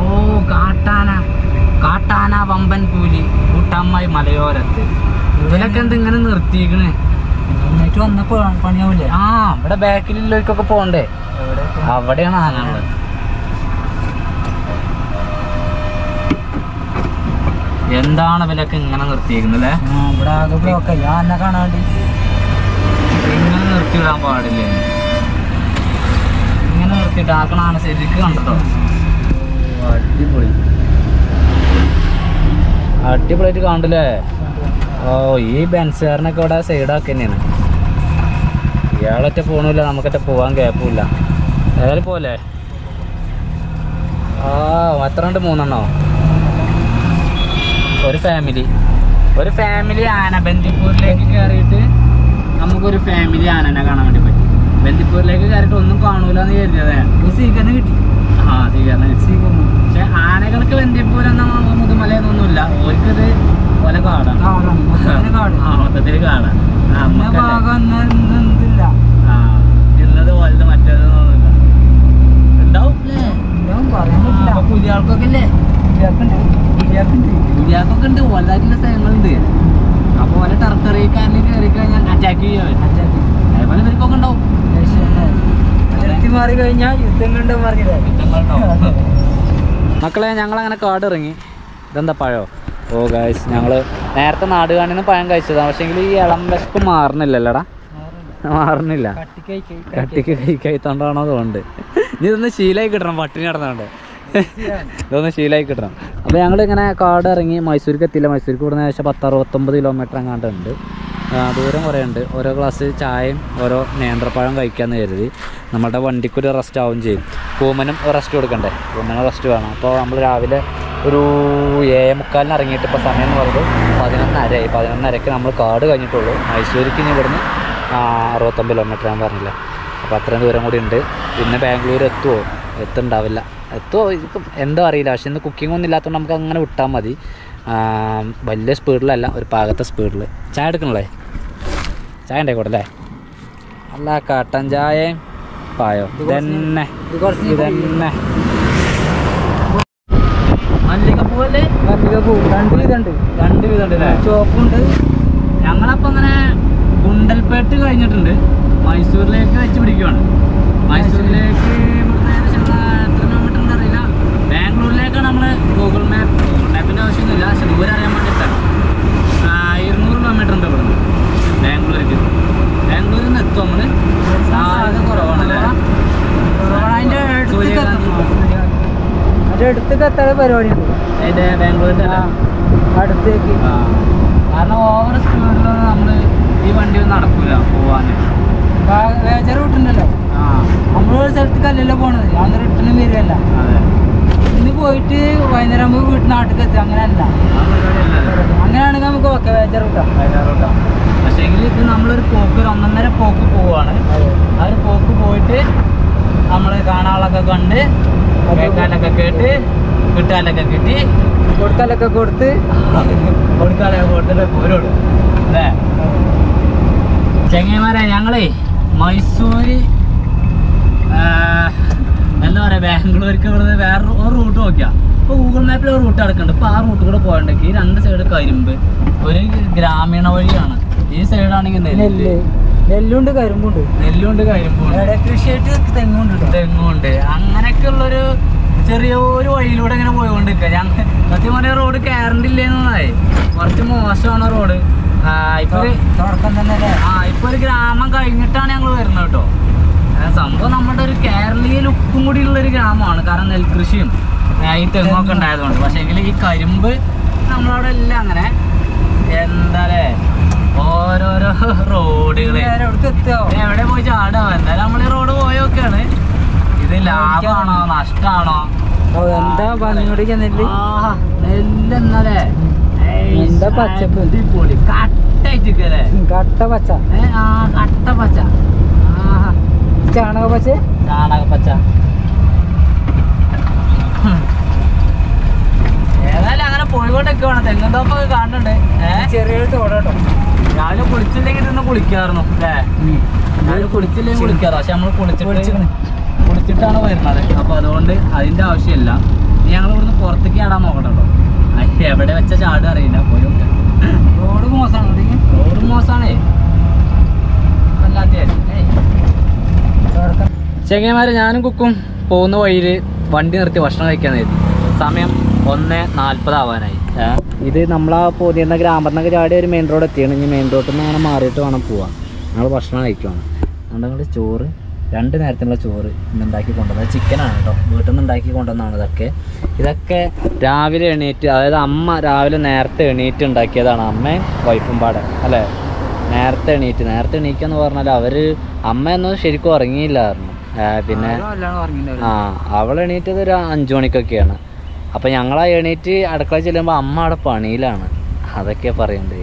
ഓ കാട്ടാന. കാട്ടാന വമ്പൻ പൂലി കൂട്ടമ്മായി മലയോരത്ത്. ഇതിലൊക്കെ എന്ത് ഇങ്ങനെ നിർത്തിയിക്കണ് എന്നിട്ട് വന്നപ്പോ പണിയാവൂലേ? ആ ഇവിടെ ബാക്കിലുള്ളവർക്കൊക്കെ പോണ്ടേ? അവിടെയാണ് ആനയുള്ളത് എന്താണ് ഇവലൊക്കെ ഇങ്ങനെ നിർത്തിയിരിക്കുന്നത് അല്ലേ? ഇവിടെ ആകെ ബ്ലോക്ക് ഞാൻ എന്നെ കാണാണ്ട് ഇങ്ങനെ നിർത്തിയിടാൻ പാടില്ലേ? ഇങ്ങനെ നിർത്തിയിട്ടാക്കണാണ് ശരിക്കും കണ്ടോ അടിപൊളി. അടിപൊളിയായിട്ട് കാണില്ലേ ഓ ഈ ബെൻസുകാരനൊക്കെ ഇവിടെ സൈഡാക്കി തന്നെയാണ്. ഇയാളൊറ്റ പോണില്ല നമുക്കൊറ്റ പോവാൻ ഗ്യാപ്പുമില്ല ഏതായാലും പോലെ ആ എത്ര ഉണ്ട്? മൂന്നെണ്ണോ? ഒരു ഫാമിലി ഒരു ഫാമിലി ആന ബന്ദിപ്പൂരിലേക്ക് കയറിയിട്ട് നമുക്കൊരു ഫാമിലി ആനനെ കാണാൻ വേണ്ടി പറ്റി. ബന്ദിപ്പൂരിലേക്ക് കയറിയിട്ട് ഒന്നും കാണൂലെന്ന് കരുതിയതേ ഈ സ്വീകരണം കിട്ടി. ആ സ്വീകരണം കിട്ടി. സ്വീകരണം. പക്ഷെ ആനകൾക്ക് ബന്ദിപ്പൂർ എന്ന മുതുമലയെന്നൊന്നുമില്ല. ഓർക്കത് പോലെ കാടാണ്. ആ മൊത്തത്തിൽ കാടാണ്. ഇന്നത് പോലത്തെ മറ്റേതൊന്നുമില്ല ഉണ്ടാവും. പുതിയ ആൾക്കൊക്കെ അല്ലേ പുതിയാക്കൊക്കെ ഉണ്ട്. വലുതായിട്ടുള്ള സ്ഥലങ്ങളുണ്ട്. അപ്പൊ ഓരോ ടെറിട്ടറിക്കാരിൽ കയറി കഴിഞ്ഞാൽ അറ്റാക്ക് ചെയ്യാൻ അതേപോലെ ഇവർക്കൊക്കെ ഉണ്ടാവും. മാറി കഴിഞ്ഞാൽ യുദ്ധം കണ്ട് പറഞ്ഞില്ലേ? മക്കളെ ഞങ്ങൾ അങ്ങനെ കാട് ഇറങ്ങി ഇതെന്താ പഴോ? ഓ ഗായ്സ് ഞങ്ങൾ നേരത്തെ നാട് കാണിന്ന് പഴം കഴിച്ചതാണ് പക്ഷേ ഈ ഇളം വിശപ്പ് മാറുന്നില്ലല്ലടാ? മാറുന്നില്ല. കട്ടിക്കൈ കൈ കൈത്തോണ്ടാണോ തോന്നുന്നുണ്ട്. ഇനി ഇതൊന്ന് ശീലമായി കിട്ടണം. പട്ടിണി നടന്നുകൊണ്ട് ഇതൊന്ന് ശീലമായി കിട്ടണം. അപ്പോൾ ഞങ്ങൾ ഇങ്ങനെ കാട് ഇറങ്ങി മൈസൂർക്ക് എത്തിയില്ല. മൈസൂർക്ക് ഇവിടുന്ന് ഏകദേശം പത്ത് അറുപത്തൊമ്പത് കിലോമീറ്റർ എങ്ങാണ്ട് ഉണ്ട്. ദൂരം കുറേ ഉണ്ട് ഓരോ ഗ്ലാസ് ചായയും ഓരോ നേന്ത്രപ്പഴം കഴിക്കാമെന്ന് കരുതി നമ്മുടെ വണ്ടിക്കൊരു റെസ്റ്റ് ആവും ചെയ്യും. കൂമനും റെസ്റ്റ് കൊടുക്കണ്ടേ? കൂമനും റെസ്റ്റ് വേണം. അപ്പോൾ നമ്മൾ രാവിലെ ഒരു ഏഴ് മുക്കാലിന് ഇറങ്ങിയിട്ട് ഇപ്പോൾ സമയം എന്ന് പറയുന്നത് പതിനൊന്നരയായി. പതിനൊന്നരയ്ക്ക് നമ്മൾ കാട് കഴിഞ്ഞിട്ടുള്ളൂ. മൈസൂർക്ക് ഇനി ഇവിടുന്ന് അറുപത്തൊമ്പത് കിലോമീറ്റർ ഞാൻ പറഞ്ഞില്ല? അപ്പോൾ അത്രയും ദൂരം കൂടി ഉണ്ട്. പിന്നെ ബാംഗ്ലൂർ എത്തുമോ എത്തുണ്ടാവില്ല. എത്തുമോ ഇപ്പം എന്തോ അറിയില്ല. പക്ഷെ ഇന്ന് കുക്കിംഗ് ഒന്നും ഇല്ലാത്തതുകൊണ്ട് നമുക്ക് അങ്ങനെ വിട്ടാൽ മതി. വലിയ സ്പീഡിലല്ല ഒരു പാകത്തെ സ്പീഡിൽ ചായ എടുക്കണല്ലേ? ചായ ഉണ്ടായിക്കോട്ടെ അല്ലേ അല്ല കട്ടൻ ചായയും പായോ? ഇതന്നെ. തന്നെ ഇതന്നെ. പൂ. രണ്ട് വിധമുണ്ട് രണ്ട് വിധമുണ്ട് അല്ലേ? ചുവപ്പുണ്ട് ഞങ്ങളപ്പോ അങ്ങനെ ഗുണ്ടൽപേട്ട് കഴിഞ്ഞിട്ടുണ്ട്. മൈസൂരിലേക്ക് വെച്ച് പിടിക്കുവാണ്. മൈസൂരിലേക്ക് ഇവിടുന്ന് ഏകദേശം എത്ര കിലോമീറ്റർ ഉണ്ട് അറിയില്ല ബാംഗ്ലൂരിലേക്കാണ് നമ്മൾ ഗൂഗിൾ മാപ്പ് ഗൂഗിൾ മാപ്പിന്റെ ആവശ്യമൊന്നുമില്ല. പക്ഷെ ദൂരം അറിയാൻ വേണ്ടിയിട്ടാണ്. ഇരുന്നൂറ് കിലോമീറ്റർ ഉണ്ട് ഇവിടുന്ന്. ബാംഗ്ലൂർക്ക് ബാംഗ്ലൂരിൽ നിന്ന് എത്തും നമ്മൾ സാധ്യത കുറവാണല്ലേ അടുത്തേക്ക് എത്താതെ പരിപാടി അതിന്റെ ബാംഗ്ലൂരിന്റെ അടുത്തേക്ക് ആ. കാരണം ഓവർ സ്പീഡിലൊന്നും നമ്മൾ ഈ വണ്ടി ഒന്നും നടക്കൂല പോവാൻ വേജർ വിട്ടുണ്ടല്ലോ നമ്മളൊരു സ്ഥലത്തേക്ക് അല്ലല്ലോ പോണത്. അന്ന് റിട്ടേൺ വരികയല്ല. അതെ. ഇന്ന് പോയിട്ട് വൈകുന്നേരം ആകുമ്പോൾ വീട്ടിൽ നാട്ടിൽ എത്തുക അങ്ങനെയല്ല. അങ്ങനെയാണെങ്കിൽ നമുക്ക് ഓക്കെ വേജർ കിട്ടാം പക്ഷേ ഇത് നമ്മളൊരു പോക്ക് ഒരു ഒന്നൊന്നര പോക്ക് പോവാണ്. ആ ഒരു പോക്ക് പോയിട്ട് നമ്മൾ കാണാളൊക്കെ കണ്ട് കേൾക്കാനൊക്കെ കേട്ട് കിട്ടാനൊക്കെ കിട്ടി. കൊടുക്കാലൊക്കെ കൊടുത്ത്. കൊടുക്കാലൊക്കെ കൊടുത്തിട്ട് പോരുള്ളൂ. അല്ലേ? ചെങ്ങന്മാരെ ഞങ്ങളേ മൈസൂര് എന്താ പറയാ ബാംഗ്ലൂർക്ക് ഇവിടുന്ന് വേറെ ഒരു റൂട്ട് നോക്കിയാ. ഇപ്പൊ ഗൂഗിൾ മാപ്പിൽ ഒരു റൂട്ട് കിടക്കുന്നുണ്ട് ഇപ്പൊ ആ റൂട്ട് കൂടെ പോകണ്ടെങ്കിൽ ഈ രണ്ട് സൈഡ് കരിമ്പ് ഒരു ഗ്രാമീണ വഴിയാണ്. ഈ സൈഡാണെങ്കിൽ നെല്ല് നെല്ല്. നെല്ലുണ്ട് കരിമ്പുണ്ട്. നെല്ലുണ്ട് കരിമ്പുണ്ട്. ഇവിടെ കൃഷിയായിട്ട് തെങ്ങുണ്ട്. തെങ്ങുണ്ട്. അങ്ങനെയൊക്കെ ഉള്ളൊരു ചെറിയൊരു വഴിയിലൂടെ ഇങ്ങനെ പോയിക്കൊണ്ടിരിക്കുക ഞാൻ സത്യം പറഞ്ഞ റോഡ് കയറണ്ടില്ലേന്നായി കുറച്ച് മോശമാണ് റോഡ് ഇപ്പൊ ഒരു തുടക്കം തന്നെ ആ ഇപ്പൊ ഒരു ഗ്രാമം കഴിഞ്ഞിട്ടാണ് ഞങ്ങൾ വരുന്നത് കേട്ടോ സംഭവം നമ്മുടെ ഒരു കേരളീയ ലുക്കും കൂടി ഉള്ള ഒരു ഗ്രാമമാണ്. കാരണം നെൽകൃഷിയും ഈ തെങ്ങൊക്കെ ഉണ്ടായതുകൊണ്ട്. പക്ഷേ എങ്കിൽ ഈ കരിമ്പ് നമ്മളവിടെ എല്ലാം അങ്ങനെ എന്താ ഓരോരോ റോഡുകൾ. എത്തുക എവിടെ പോയി ചാടാ? എന്തായാലും നമ്മൾ ഈ റോഡ് പോയൊക്കെയാണ്. ഇത് ലാഭമാണോ നഷ്ടമാണോ എന്താ ഭംഗിയോട് നെല്ല്? ആഹാ, നെല്ല് എന്താ പച്ചപ്പ്. കട്ട പച്ച. കട്ട പച്ച. ചാണക പച്ച? ചാണക പച്ച. ഏതായാലും അങ്ങനെ പോയിക്കൊണ്ടൊക്കെ വേണം തെങ്ങുന്തോപ്പൊക്കെ കാണുന്നുണ്ട്. ഏഹ് ചെറിയൊരു തോടട്ടോ. രാവിലെ കുളിച്ചില്ലെങ്കിൽ ഇന്ന് കുളിക്കാറുന്നു അല്ലേ? രാവിലെ കുളിച്ചില്ലെങ്കിൽ കുളിക്കാറ്. പക്ഷെ നമ്മൾ കുളിച്ചിട്ട് കുളിച്ചിട്ടാണ് വരുന്നത്. അപ്പൊ അതുകൊണ്ട് അതിന്റെ ആവശ്യമില്ല. ഇനി ഞങ്ങൾ ഇവിടുന്ന് പുറത്തേക്ക് ചാടാൻ നോക്കട്ടോ എവിടെ വെച്ച ചാട് അറിയില്ല. പോയി റോഡ് മോശമാണ് റോഡ് മോശമാണേ. വല്ലാത്ത ചെങ്ങന്മാരെ ഞാനും കുക്കും പോകുന്ന വഴിയിൽ വണ്ടി നിർത്തി ഭക്ഷണം കഴിക്കാൻ നേരി സമയം ഒന്ന് നാൽപ്പതാവാനായി ഇത് നമ്മളാ പോതിയുന്ന ഗ്രാമത്തിൽ നിന്നൊക്കെ ചാടി ഒരു മെയിൻ റോഡ് എത്തിയാണ്. ഇനി മെയിൻ റോഡിൽ നിന്ന് അങ്ങനെ മാറിയിട്ട് വേണം പോവാൻ. ഞങ്ങൾ ഭക്ഷണം കഴിക്കുവാണ്. അതുകൊണ്ട് ഞങ്ങൾ ചോറ് രണ്ട് നേരത്തിനുള്ള ചോറ് ഇന്ന് ഉണ്ടാക്കി കൊണ്ടുവന്നത്. ചിക്കനാണ് കേട്ടോ വീട്ടിൽ നിന്ന് ഉണ്ടാക്കി കൊണ്ടുവന്നതാണ് ഇതൊക്കെ. ഇതൊക്കെ രാവിലെ എണീറ്റ് അതായത് അമ്മ രാവിലെ നേരത്തെ എണീറ്റ് ഉണ്ടാക്കിയതാണ് അമ്മയും വൈഫും പാടെ അല്ലേ? നേരത്തെ എണീറ്റ്. നേരത്തെ എണീക്കുക എന്ന് പറഞ്ഞാൽ അവർ അമ്മയൊന്നും ശരിക്കും ഉറങ്ങിയില്ലായിരുന്നു. പിന്നെ ആ അവൾ എണീറ്റത് ഒരു അഞ്ചു മണിക്കൊക്കെയാണ്. അപ്പൊ ഞങ്ങൾ ആ എണീറ്റ് അടുക്കള ചെല്ലുമ്പോൾ അമ്മ അവിടെ പണിയിലാണ്. അതൊക്കെ പറയണ്ടേ?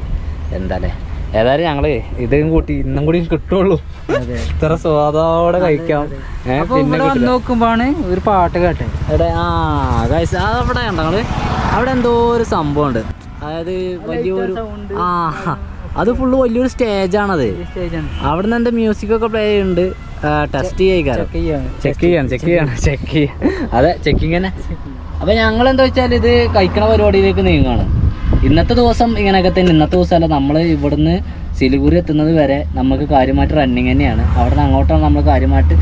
എന്താല്ലേ? ഏതായാലും ഞങ്ങൾ ഇതും കൂട്ടി ഇന്നും കൂടി കിട്ടുള്ളൂ. ഇത്ര സ്വാദോടെ കഴിക്കാം. പിന്നെ നോക്കുമ്പോണ് ഒരു പാട്ട് കേട്ടെ. എവിടെ ആ ഗൈസ് അവിടെ അവിടെ എന്തോ ഒരു സംഭവം ഉണ്ട് അതായത് വലിയൊരു ആ അത് ഫുള്ള് വലിയൊരു സ്റ്റേജാണത് സ്റ്റേജാണ് അവിടെ നിന്ന് എന്റെ മ്യൂസിക് ഒക്കെ പ്ലേ ചെയ്യുന്നുണ്ട് ടെസ്റ്റ് ചെയ്യിക്കാരോ ചെക്ക് ചെയ്യാണ്. ചെക്ക് ചെയ്യാണ് ചെക്ക് ചെയ്യാം അതെ ചെക്കിങ് തന്നെ അപ്പൊ ഞങ്ങൾ എന്താ വെച്ചാൽ ഇത് കഴിക്കണ പരിപാടിയിലേക്ക് നീങ്ങാണ്. ഇന്നത്തെ ദിവസം ഇങ്ങനെയൊക്കെ തന്നെ. ഇന്നത്തെ ദിവസമല്ല നമ്മൾ ഇവിടുന്ന് സിലിഗുരി എത്തുന്നത് വരെ നമുക്ക് കാര്യമായിട്ട് റണ്ണിങ് തന്നെയാണ്. അവിടെ നിന്ന് അങ്ങോട്ടാണ് നമ്മൾ കാര്യമായിട്ട്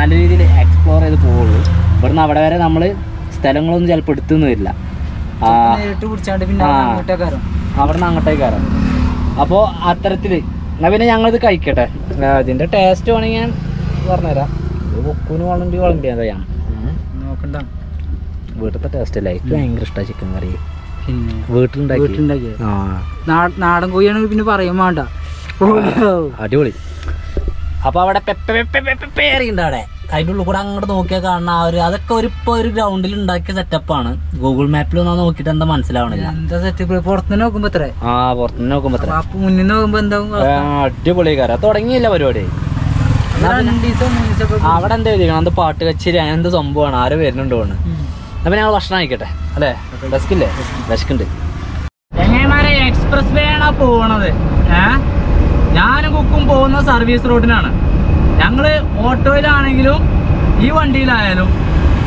നല്ല രീതിയിൽ എക്സ്പ്ലോർ ചെയ്ത് പോവുള്ളൂ. ഇവിടുന്ന് അവിടെ വരെ നമ്മൾ സ്ഥലങ്ങളൊന്നും ചിലപ്പോൾ എടുത്തൊന്നും വരില്ല. ആ, നേരിട്ട് പിടിച്ചാണ്ട് പിന്നെ ആ. അങ്ങോട്ടേക്കാരോ. അവിടെ നിന്ന് അങ്ങോട്ടേക്ക് കയറാം അപ്പോൾ അത്തരത്തിൽ എന്നാൽ പിന്നെ ഞങ്ങളിത് കഴിക്കട്ടെ ആ, ഇതിന്റെ ടേസ്റ്റ് വേണമെങ്കിൽ ഞാൻ പറഞ്ഞുതരാം ഇത് ബുക്കിന് വേണമെങ്കിൽ വിളമ്പിയാൽ ചെയ്യാം നോക്കണ്ട വീട്ടിലത്തെ ടേസ്റ്റ് അല്ലേ എനിക്ക് ഭയങ്കര ഇഷ്ടമാണ് ചിക്കൻ കറി വീട്ടിലുണ്ടാക്കി നാടൻ കോഴിയാണെങ്കിൽ പിന്നെ പറയും വേണ്ട അടിപൊളി അപ്പൊ അവിടെ പെപ്പ പെപ്പ പെപ്പ പേറിയുണ്ട് അവിടെ അതിന്റെ ഉള്ളിൽ കൂടെ അങ്ങോട്ട് നോക്കിയാൽ കാണുന്ന ആ ഒരു അതൊക്കെ ഒരു ഇപ്പൊ ഒരു ഗ്രൗണ്ടിൽ ഉണ്ടാക്കിയ സെറ്റപ്പാണ് ഗൂഗിൾ മാപ്പിൽ ഒന്നും നോക്കിയിട്ട് എന്താ മനസ്സിലാവണില്ല. എന്താ സെറ്റപ്പ് പുറത്തുനിന്ന് നോക്കുമ്പോ എത്ര ആ പുറത്തുനിന്ന് നോക്കുമ്പോ അപ്പൊ മുന്നിൽ നോക്കുമ്പോ എന്താവും അടിപൊളി കാര്യം തുടങ്ങിയില്ല പരിപാടി. അവിടെ എന്താ എഴുതിക്കണം അത് പാട്ട് കച്ചേരി അങ്ങനെ എന്ത് സംഭവമാണ്. ആരും വരുന്നുണ്ടോ ആണ് അപ്പൊ ഞങ്ങൾ ഭക്ഷണം ആയിക്കട്ടെ അല്ലേ? ഡെസ്കില്ലേ ഡെസ്കുണ്ട് ചങ്ങന്മാരെ എക്സ്പ്രസ് വേ ആണ് പോണത്? ഏ? ഞാനും കുക്കും പോകുന്ന സർവീസ് റോഡിനാണ് ഞങ്ങൾ ഓട്ടോയിലാണെങ്കിലും ഈ വണ്ടിയിലായാലും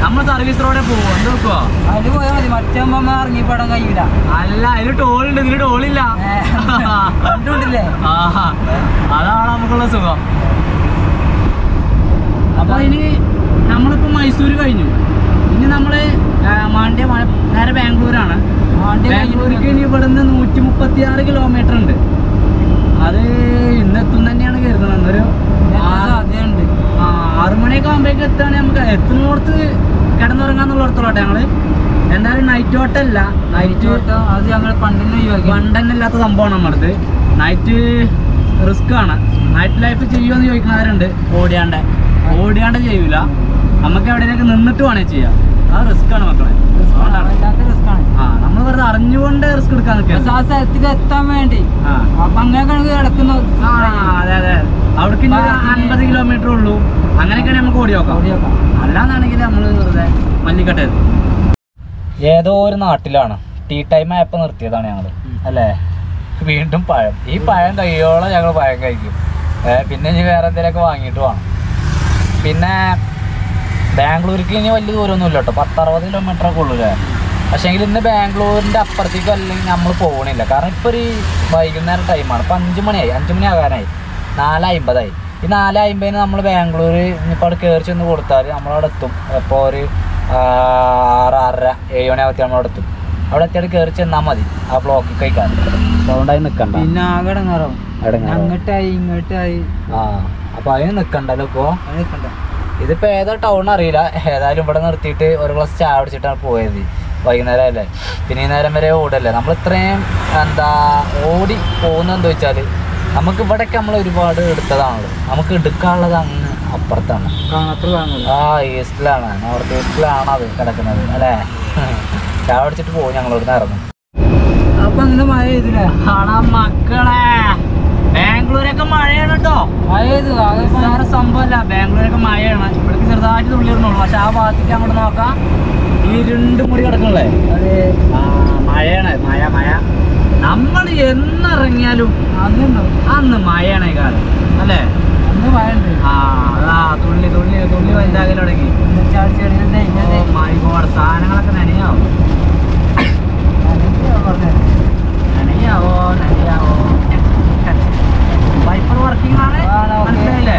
നമ്മൾ സർവീസ് റോഡിൽ പോകും എന്ത് വെക്കുവോ? അതിൽ പോയാൽ മതി. മറ്റേ ഇറങ്ങി പടം കഴിയൂല. അല്ല അതിൽ ടോളുണ്ട്. ഇതിൽ ടോളില്ല. അതാണ് നമുക്കുള്ള സുഖം. അപ്പൊ ഇനി നമ്മളിപ്പോ മൈസൂര് കഴിഞ്ഞു. ഇനി നമ്മൾ മാണ്ഡ്യ നേരെ ബാംഗ്ലൂരാണ്. മാണ്ഡ്യ ബാംഗ്ലൂർക്ക് ഇനി ഇവിടുന്ന് നൂറ്റി മുപ്പത്തി ആറ് കിലോമീറ്റർ ഉണ്ട്. അത് ഇന്നെത്തും തന്നെയാണ് കരുതുന്നത് ഒരു സാധ്യതയുണ്ട്. ആ, ആറ് മണിയൊക്കെ ആകുമ്പോഴേക്ക് എത്തുകയാണെങ്കിൽ നമുക്ക് എത്തുന്നോടത്ത് കിടന്നുറങ്ങാന്നുള്ളിടത്തോളട്ടെ ഞങ്ങൾ. എന്തായാലും നൈറ്റ് ഓട്ടല്ല നൈറ്റ് കേട്ടോ അത് ഞങ്ങൾ പണ്ടിന് ഒഴിവാക്കി. വണ്ടന്നെ ഇല്ലാത്ത സംഭവമാണ് നമ്മുടെ നൈറ്റ് റിസ്ക് ആണ്. നൈറ്റ് ലൈഫ് ചെയ്യുമെന്ന് ചോദിക്കുന്നവരുണ്ട്. ഓടിയാണ്ട്. ഓടിയാണ്ട് ചെയ്യൂല. നമുക്ക് എവിടെയൊക്കെ നിന്നിട്ട് വേണേ ചെയ്യാം. അത് റിസ്ക് ആണ് മക്കളെ. ആ നമ്മൾ വെറുതെ അറിഞ്ഞുകൊണ്ട് റിസ്ക് എടുക്കാൻ നിൽക്കുക ആ സ്ഥലത്തേക്ക് എത്താൻ വേണ്ടി. ആ. അപ്പൊ അങ്ങനെയൊക്കെ കിടക്കുന്നു ആ, അതെ അതെ. അവിടേക്ക് അൻപത് കിലോമീറ്റർ ഉള്ളൂ. അങ്ങനെയൊക്കെയാണ് നമുക്ക് ഓടി നോക്കാം. ഓടി നോക്കാം അല്ലാന്നാണെങ്കിൽ നമ്മൾ വെറുതെ മല്ലിക്കട്ടെ ഏതോ ഒരു നാട്ടിലാണ്. ടീ ടൈം ആയപ്പോൾ നിർത്തിയതാണ് ഞങ്ങൾ അല്ലേ? വീണ്ടും പഴം. ഈ പഴം കഴിയോളം ഞങ്ങൾ പഴം കഴിക്കും. പിന്നെ ഇനി വേറെ എന്തെങ്കിലുമൊക്കെ വാങ്ങിയിട്ട് വേണം. പിന്നെ ബാംഗ്ലൂർക്ക് ഇനി വലിയ ദൂരമൊന്നുമില്ല കേട്ടോ. പത്തറുപത് കിലോമീറ്റർ ഒക്കെ ഉള്ളൂ അല്ലേ? പക്ഷേങ്കിൽ ഇന്ന് ബാംഗ്ലൂരിന്റെ അപ്പുറത്തേക്കും അല്ലെങ്കിൽ നമ്മൾ പോകണില്ല. കാരണം ഇപ്പോൾ ഒരു വൈകുന്നേരം ടൈമാണ് ഇപ്പം അഞ്ച് മണിയായി. അഞ്ച് മണി ആകാനായി. നാല് അമ്പതായി ഈ നാല് അമ്പതിന് നമ്മൾ ബാംഗ്ലൂർ ഇനിയിപ്പോൾ അവിടെ കയറി ചെന്ന് കൊടുത്താൽ നമ്മളവിടെ എത്തും. ഇപ്പോൾ ഒരു ആറ് ആറര ഏഴ് മണിയാകത്തി നമ്മളവിടെ എത്തും. അവിടെ എത്തിയാൽ കയറി ചെന്നാൽ മതി ആ ബ്ലോക്കിൽ കഴിക്കാൻ അതുകൊണ്ടായി നിൽക്കണ്ട പിന്നെ ആകെ ഇടങ്ങാറാവും. അങ്ങോട്ടായി ഇങ്ങോട്ടായി. ആ അപ്പോൾ അതിന് നിൽക്കണ്ടല്ലോ ഇപ്പോൾ അത് നിൽക്കണ്ട ഇതിപ്പോൾ ഏതാ ടൗൺ അറിയില്ല. ഏതായാലും ഇവിടെ നിർത്തിയിട്ട് ഒരു ഗ്ലാസ് ചായ അടിച്ചിട്ടാണ് പോയത്. വൈകുന്നേരം അല്ലേ പിന്നെ ഈ നേരം വരെ ഓടല്ലേ? നമ്മൾ ഇത്രയും എന്താ ഓടി പോകുന്നത് എന്താ വെച്ചാൽ നമുക്ക് ഇവിടെയൊക്കെ നമ്മൾ ഒരുപാട് എടുത്തതാണല്ലോ. നമുക്ക് എടുക്കാനുള്ളത് അങ്ങ് അപ്പുറത്താണ്. ആ ഈസ്റ്റിലാണ്. നോർത്ത് ഈസ്റ്റിലാണ് അത് കിടക്കുന്നത് അല്ലേ? ചായ അടിച്ചിട്ട് പോകും ഞങ്ങൾ ഇവിടുന്ന് ഇറങ്ങും. അപ്പൊ അങ്ങനെ മഴ ചെയ്തില്ല ആടാ മക്കളെ. ബാംഗ്ലൂരൊക്കെ മഴയാണ് കേട്ടോ. മഴ ചെയ്തു സാറ് സംഭവമല്ല ബാംഗ്ലൂരൊക്കെ മഴയാണ്. ഇവിടേക്ക് ചെറുതായിട്ട് തുള്ളിയിരുന്നുള്ളൂ പക്ഷെ ആ ഭാഗത്തേക്ക് അങ്ങോട്ട് നോക്കാം. ഈ ഇരുണ്ട് മുടി കിടക്കണല്ലേ? അത്. ആ മഴയാണ്. മഴ മഴ. നമ്മൾ എന്നിറങ്ങിയാലും അന്ന് മഴയാണേ കാലം. അല്ലേ? ആ അതാ തുള്ളി തുള്ളി തുള്ളി വലുതാകൽ തുടങ്ങി. മൈകോട് സാധനങ്ങളൊക്കെ നനയാവും? നനയാവോ നനയാവോ വൈപ്പർ വർക്കിംഗ് ആണ്? ആണ്, ഓക്കേ. മനസ്സിലായില്ലേ?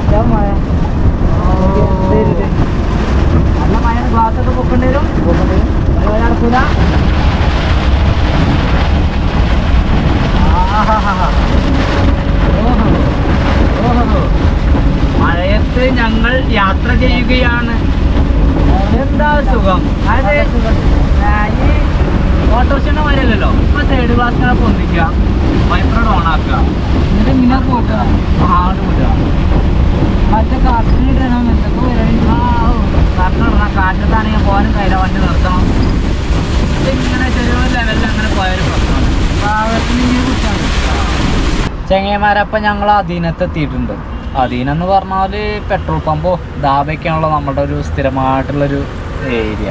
എന്താ നല്ല മഴ ഗ്ലാസ് ഒക്കെ പൊക്കേണ്ടി വരും. നടക്കൂല ചെയ്യുകയാണ്. എന്താ സുഖം? ആ, ഈ ഓട്ടോറിക്ഷന്റെ മാതിരിയല്ലല്ലോ ഇപ്പൊ സൈഡ് ഗ്ലാസ് ഇങ്ങനെ പൊന്തിക്കുക. വൈപ്പറോട് ഓൺ ആക്കുക എന്നിട്ട് ഇങ്ങനെ പോട്ടുക ആട് വിടുക. മറ്റേ കാട്ടിനിടണം എന്തൊക്കെ പരിപാടി? ഇടണം. കാറ്റത്താണെങ്കിൽ പോകാനും കയ്യില വണ്ടി നിർത്തണം. ഇങ്ങനെ ചെറിയ ലെവലിൽ അങ്ങനെ പോയൊരു പ്രശ്നമാണ്. ചെങ്ങന്മാരപ്പം ഞങ്ങൾ അധീനത്ത് എന്ന് പറഞ്ഞാൽ പെട്രോൾ പമ്പോ ധാബയ്ക്കാണല്ലോ നമ്മുടെ ഒരു സ്ഥിരമായിട്ടുള്ളൊരു ഏരിയ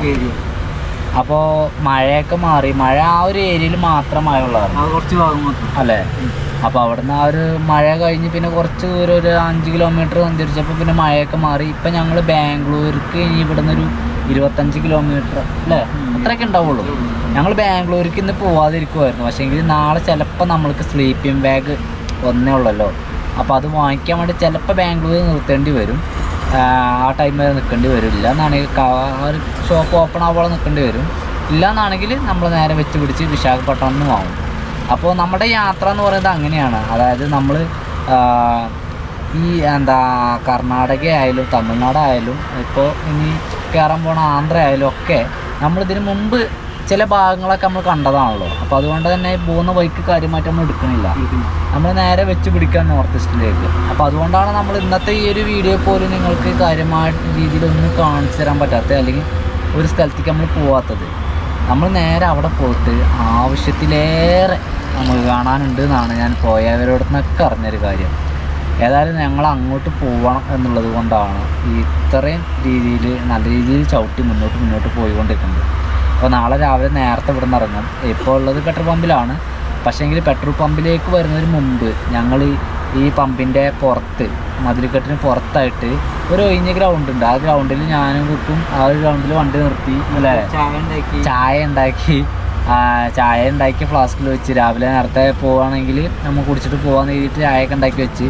അപ്പോൾ മഴയൊക്കെ മാറി മഴ ആ ഒരു ഏരിയയിൽ മാത്രം മഴ ഉള്ളതാണ്. അത് കുറച്ച് ഭാഗം മാത്രം. അല്ലേ? അപ്പോൾ അവിടുന്ന് ആ ഒരു മഴ കഴിഞ്ഞ് പിന്നെ കുറച്ച് ദൂരം ഒരു അഞ്ച് കിലോമീറ്റർ സഞ്ചരിച്ചപ്പോൾ പിന്നെ മഴയൊക്കെ മാറി. ഇപ്പം ഞങ്ങൾ ബാംഗ്ലൂർക്ക് ഇനി ഇവിടുന്ന് ഒരു ഇരുപത്തഞ്ച് കിലോമീറ്റർ അല്ലേ? അത്രയൊക്കെ ഉണ്ടാവുള്ളൂ. ഞങ്ങൾ ബാംഗ്ലൂർക്ക് ഇന്ന് പോവാതിരിക്കുമായിരുന്നു പക്ഷേ എങ്കിൽ നാളെ ചിലപ്പോൾ നമ്മൾക്ക് സ്ലീപ്പിംഗ് ബാഗ് ഒന്നേ ഉള്ളല്ലോ. അപ്പോൾ അത് വാങ്ങിക്കാൻ വേണ്ടി ചിലപ്പോൾ ബാംഗ്ലൂരിൽ നിർത്തേണ്ടി വരും. ആ, ടൈം വരെ നിൽക്കേണ്ടി വരും. ഇല്ല എന്നാണെങ്കിൽ ഒരു ഷോപ്പ് ഓപ്പൺ ആവുമ്പോൾ നിൽക്കേണ്ടി വരും. ഇല്ല എന്നാണെങ്കിൽ നമ്മൾ നേരെ വെച്ച് പിടിച്ച് വിശാഖപട്ടണം നിന്ന് വാങ്ങും. അപ്പോൾ നമ്മുടെ യാത്ര എന്ന് പറയുന്നത് അങ്ങനെയാണ്. അതായത് നമ്മൾ ഈ എന്താ കർണാടക ആയാലും തമിഴ്നാട് ആയാലും ഇപ്പോൾ ഇനി കയറാൻ പോണ ആന്ധ്ര ആയാലും ഒക്കെ നമ്മളിതിന് മുമ്പ് ചില ഭാഗങ്ങളൊക്കെ നമ്മൾ കണ്ടതാണല്ലോ. അപ്പോൾ അതുകൊണ്ട് തന്നെ പോകുന്ന വഴിക്ക് കാര്യമായിട്ട് നമ്മൾ എടുക്കണില്ല. നമ്മൾ നേരെ വെച്ച് പിടിക്കാൻ നോർത്ത് ഈസ്റ്റിലേക്ക് അപ്പോൾ അതുകൊണ്ടാണ് നമ്മൾ ഇന്നത്തെ ഈ ഒരു വീഡിയോ പോലും നിങ്ങൾക്ക് കാര്യമായിട്ട് രീതിയിലൊന്നും കാണിച്ചു തരാൻ പറ്റാത്തത് അല്ലെങ്കിൽ ഒരു സ്ഥലത്തേക്ക് നമ്മൾ പോവാത്തത്. നമ്മൾ നേരെ അവിടെ പോയിട്ട് ആവശ്യത്തിലേറെ നമ്മൾ കാണാനുണ്ട് എന്നാണ് ഞാൻ പോയവരോട് നിന്നൊക്കെ അറിഞ്ഞൊരു കാര്യം. ഏതായാലും ഞങ്ങൾ അങ്ങോട്ട് പോവണം എന്നുള്ളത് കൊണ്ടാണ് ഇത്രയും രീതിയിൽ നല്ല രീതിയിൽ ചവിട്ടി മുന്നോട്ട് മുന്നോട്ട് പോയിക്കൊണ്ടിരിക്കുന്നത്. അപ്പോൾ നാളെ രാവിലെ നേരത്തെ ഇവിടെ നിന്ന് ഇറങ്ങും. ഇപ്പോൾ ഉള്ളത് പെട്രോൾ പമ്പിലാണ്. പക്ഷേങ്കിൽ പെട്രോൾ പമ്പിലേക്ക് വരുന്നതിന് മുമ്പ് ഞങ്ങൾ ഈ പമ്പിന്റെ പുറത്ത് മതിലിക്കെട്ടിന് പുറത്തായിട്ട് ഒരു ഒഴിഞ്ഞ ഗ്രൗണ്ട് ഉണ്ട്. ആ ഗ്രൗണ്ടിൽ ഞാനും കുട്ടും ആ ഒരു ഗ്രൗണ്ടിൽ വണ്ടി നിർത്തി അല്ലേ ചായ ഉണ്ടാക്കി. ചായ ഉണ്ടാക്കി. ഫ്ലാസ്കിൽ വെച്ച്. രാവിലെ നേരത്തെ പോവുകയാണെങ്കിൽ നമ്മൾ കുടിച്ചിട്ട് പോകാൻ എഴുതിയിട്ട് ചായയൊക്കെ ഉണ്ടാക്കി വെച്ച്.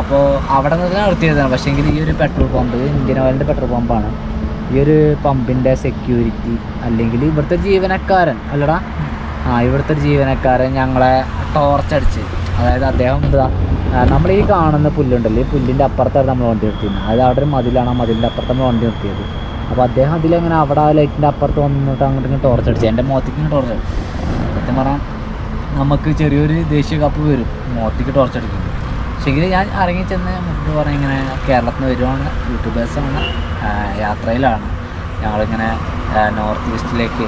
അപ്പോൾ അവിടെ നിന്ന് നിർത്തിയതാണ്. പക്ഷേ എങ്കിൽ ഈ ഒരു പെട്രോൾ പമ്പ് ഇന്ത്യൻ ഓയിലിന്റെ പെട്രോൾ പമ്പാണ് ഈ ഒരു പമ്പിന്റെ സെക്യൂരിറ്റി അല്ലെങ്കിൽ ഇവിടുത്തെ ജീവനക്കാരൻ അല്ലടാ. ആ ഇവിടുത്തെ ജീവനക്കാരൻ ഞങ്ങളെ ടോർച്ചടിച്ച് അതായത് അദ്ദേഹം എന്താ നമ്മൾ ഈ കാണുന്ന പുല്ലുണ്ടല്ലോ ഈ പുല്ലിന്റെ അപ്പുറത്താണ് നമ്മൾ വണ്ടി നിർത്തിയിരുന്നത്. അതായത് അവിടെ ഒരു മതിലാണ് ആ മതിലിന്റെ അപ്പുറത്ത് നമ്മൾ വണ്ടി നിർത്തിയത്. അപ്പോൾ അദ്ദേഹം അതിലങ്ങനെ അവിടെ ആ ലൈറ്റിന്റെ അപ്പുറത്ത് വന്നിട്ട് അങ്ങോട്ട് ഇങ്ങനെ ടോർച്ച് അടിച്ചു എന്റെ മുഖത്തേക്ക് ടോർച്ച് സത്യം പറഞ്ഞാൽ നമുക്ക് ചെറിയൊരു ദേശീയ കപ്പ് വരും. മുഖത്തേക്ക് ടോർച്ച് അടിക്കുന്നു പക്ഷേ ഞാൻ ഇറങ്ങിച്ചെന്ന് മുമ്പ് പറഞ്ഞ ഇങ്ങനെ കേരളത്തിൽ നിന്ന് വരുവാണ് യൂട്യൂബേഴ്സാണ് യാത്രയിലാണ്. ഞങ്ങളിങ്ങനെ നോർത്ത് ഈസ്റ്റിലേക്ക്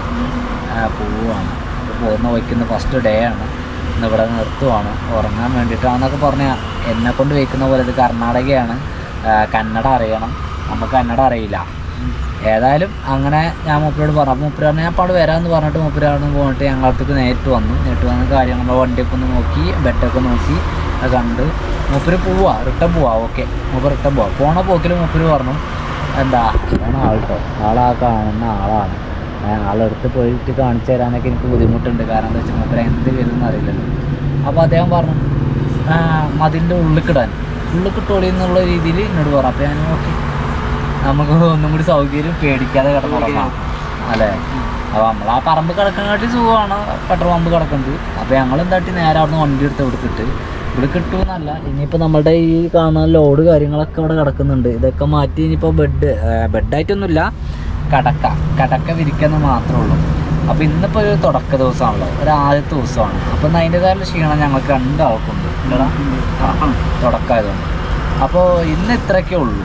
പോവുകയാണ് പോകുന്ന വയ്ക്കുന്ന ഫസ്റ്റ് ഡേ ആണ്. ഇന്ന് ഇവിടെ നിർത്തുവാണ്. ഉറങ്ങാൻ വേണ്ടിയിട്ടാണെന്നൊക്കെ പറഞ്ഞാൽ എന്നെ കൊണ്ട് വയ്ക്കുന്ന പോലെ ഇത് കർണാടകയാണ്. കന്നഡ അറിയണം. നമുക്ക് കന്നഡ അറിയില്ല. ഏതായാലും അങ്ങനെ ഞാൻ മൂപ്പരോട് പറഞ്ഞു. അപ്പോൾ മൂപ്പര് പറഞ്ഞു ഞാൻ പാട് വരാമെന്ന് പറഞ്ഞിട്ട് മൂപ്പര് അവിടെ നിന്ന് പോയിട്ട് ഞങ്ങളടുത്തേക്ക് നേരിട്ട് വന്നു. നേരിട്ട് വന്ന കാര്യം നമ്മൾ വണ്ടിയൊക്കെ ഒന്ന് നോക്കി ബെഡൊക്കെ നോക്കി കണ്ട് മൂപ്പര് പോവാ റിട്ടേൺ പോവാ ഓക്കെ മൂപ്പർ റിട്ടേൺ പോവാ. പോണ പോക്കിൽ മൂപ്പര് പറഞ്ഞു എന്താ ഇതാണ് ആൾട്ടോ ആളാ കാണുന്ന ആളാണ്. ആളെടുത്ത് പോയിട്ട് കാണിച്ചു തരാനൊക്കെ എനിക്ക് ബുദ്ധിമുട്ടുണ്ട്. കാരണം എന്താ വെച്ചാൽ മൂപ്പര് എന്ത് വരുമെന്ന് അറിയില്ലല്ലോ. അപ്പോൾ അദ്ദേഹം പറഞ്ഞു "ആ, മതിലിന്റെ ഉള്ളിക്കിടാൻ ഉള്ളിക്കിട്ടോളി എന്നുള്ള രീതിയിൽ എന്നോട് പറഞ്ഞു. അപ്പോൾ ഞാൻ ഓക്കെ. നമുക്ക് ഒന്നും കൂടി സൗകര്യം പേടിക്കാതെ കിടന്നുറങ്ങാം അല്ലേ? അപ്പോൾ നമ്മൾ ആ പറമ്പ് കിടക്കുന്നതിനാട്ടി സുഖമാണ്. പെട്രോൾ പമ്പ് കിടക്കുന്നത് അപ്പോൾ ഞങ്ങൾ എന്താട്ടി നേരെ അവിടെ നിന്ന് വണ്ടി എടുത്ത് കൊടുത്തിട്ട് ഇവിടെ കിട്ടുമെന്നല്ല ഇനിയിപ്പോൾ നമ്മളുടെ ഈ കാണുന്ന ലോഡ് കാര്യങ്ങളൊക്കെ അവിടെ കിടക്കുന്നുണ്ട്. ഇതൊക്കെ മാറ്റി ഇനിയിപ്പോൾ ബെഡ് ബെഡായിട്ടൊന്നുമില്ല കടക്ക. കടക്ക വിരിക്കുന്ന മാത്രമേ ഉള്ളൂ. അപ്പോൾ ഇന്നിപ്പോൾ ഒരു തുടക്ക ദിവസമാണല്ലോ. ഒരു ആദ്യത്തെ ദിവസമാണ്. അപ്പോൾ അതിന്റെതായുള്ള ക്ഷീണം ഞങ്ങൾക്ക് രണ്ടാൾക്കുണ്ട്. തുടക്കമായതുകൊണ്ട്. അപ്പോൾ ഇന്ന് ഇത്രയൊക്കെ ഉള്ളൂ.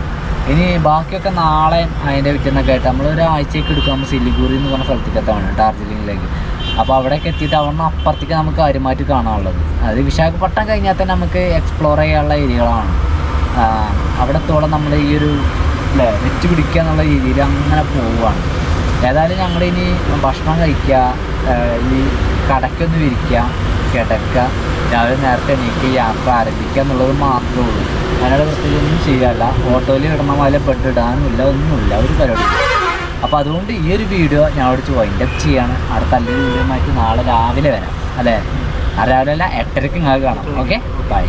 ഇനി ബാക്കിയൊക്കെ നാളെ അതിന്റെ പിറ്റേന്നൊക്കെ ആയിട്ട് നമ്മൾ ഒരാഴ്ചയൊക്കെ എടുക്കും. നമ്മൾ സിലിഗുറി എന്ന് പറഞ്ഞ സ്ഥലത്തേക്ക് എത്താൻ ഡാർജിലിംഗിലേക്ക് അപ്പോൾ അവിടേക്ക് എത്തിയിട്ട് അവിടെ അപ്പുറത്തേക്ക് നമുക്ക് കാര്യമായിട്ട് കാണാനുള്ളത്. അത് വിശാഖപട്ടണം കഴിഞ്ഞാൽ തന്നെ നമുക്ക് എക്സ്പ്ലോർ ചെയ്യാനുള്ള ഏരിയകളാണ്. അവിടത്തോളം നമ്മൾ ഈ ഒരു അല്ലേ വെച്ച് പിടിക്കുക എന്നുള്ള രീതിയിൽ അങ്ങനെ പോവുകയാണ്. ഏതായാലും ഞങ്ങൾ ഇനി ഭക്ഷണം കഴിക്കുക ഈ കടയ്ക്കൊന്ന് വിരിക്കുക കിടക്കുക രാവിലെ നേരത്തെ എണീക്ക് യാത്ര ആരംഭിക്കുക എന്നുള്ളത് മാത്രമേ ഉള്ളൂ. അതിനുള്ള പ്രത്യേകിച്ച് ഒന്നും ചെയ്യാല്ല. ഓട്ടോയിൽ ഇടണ പോലെ പെട്ടിടാനും ഇല്ല ഒന്നുമില്ല. ഒരു പരിപാടി അപ്പോൾ അതുകൊണ്ട് ഈ ഒരു വീഡിയോ ഞാൻ വിളിച്ച് വൈൻഡ് അപ്പ് ചെയ്യാണ്. അടുത്ത അല്ലെങ്കിൽ വീഡിയോ മാറ്റി നാളെ രാവിലെ വരാം. അല്ലേ? രാവിലെ അല്ല എട്ടരയ്ക്ക് നിങ്ങൾക്ക് കാണാം. Okay bye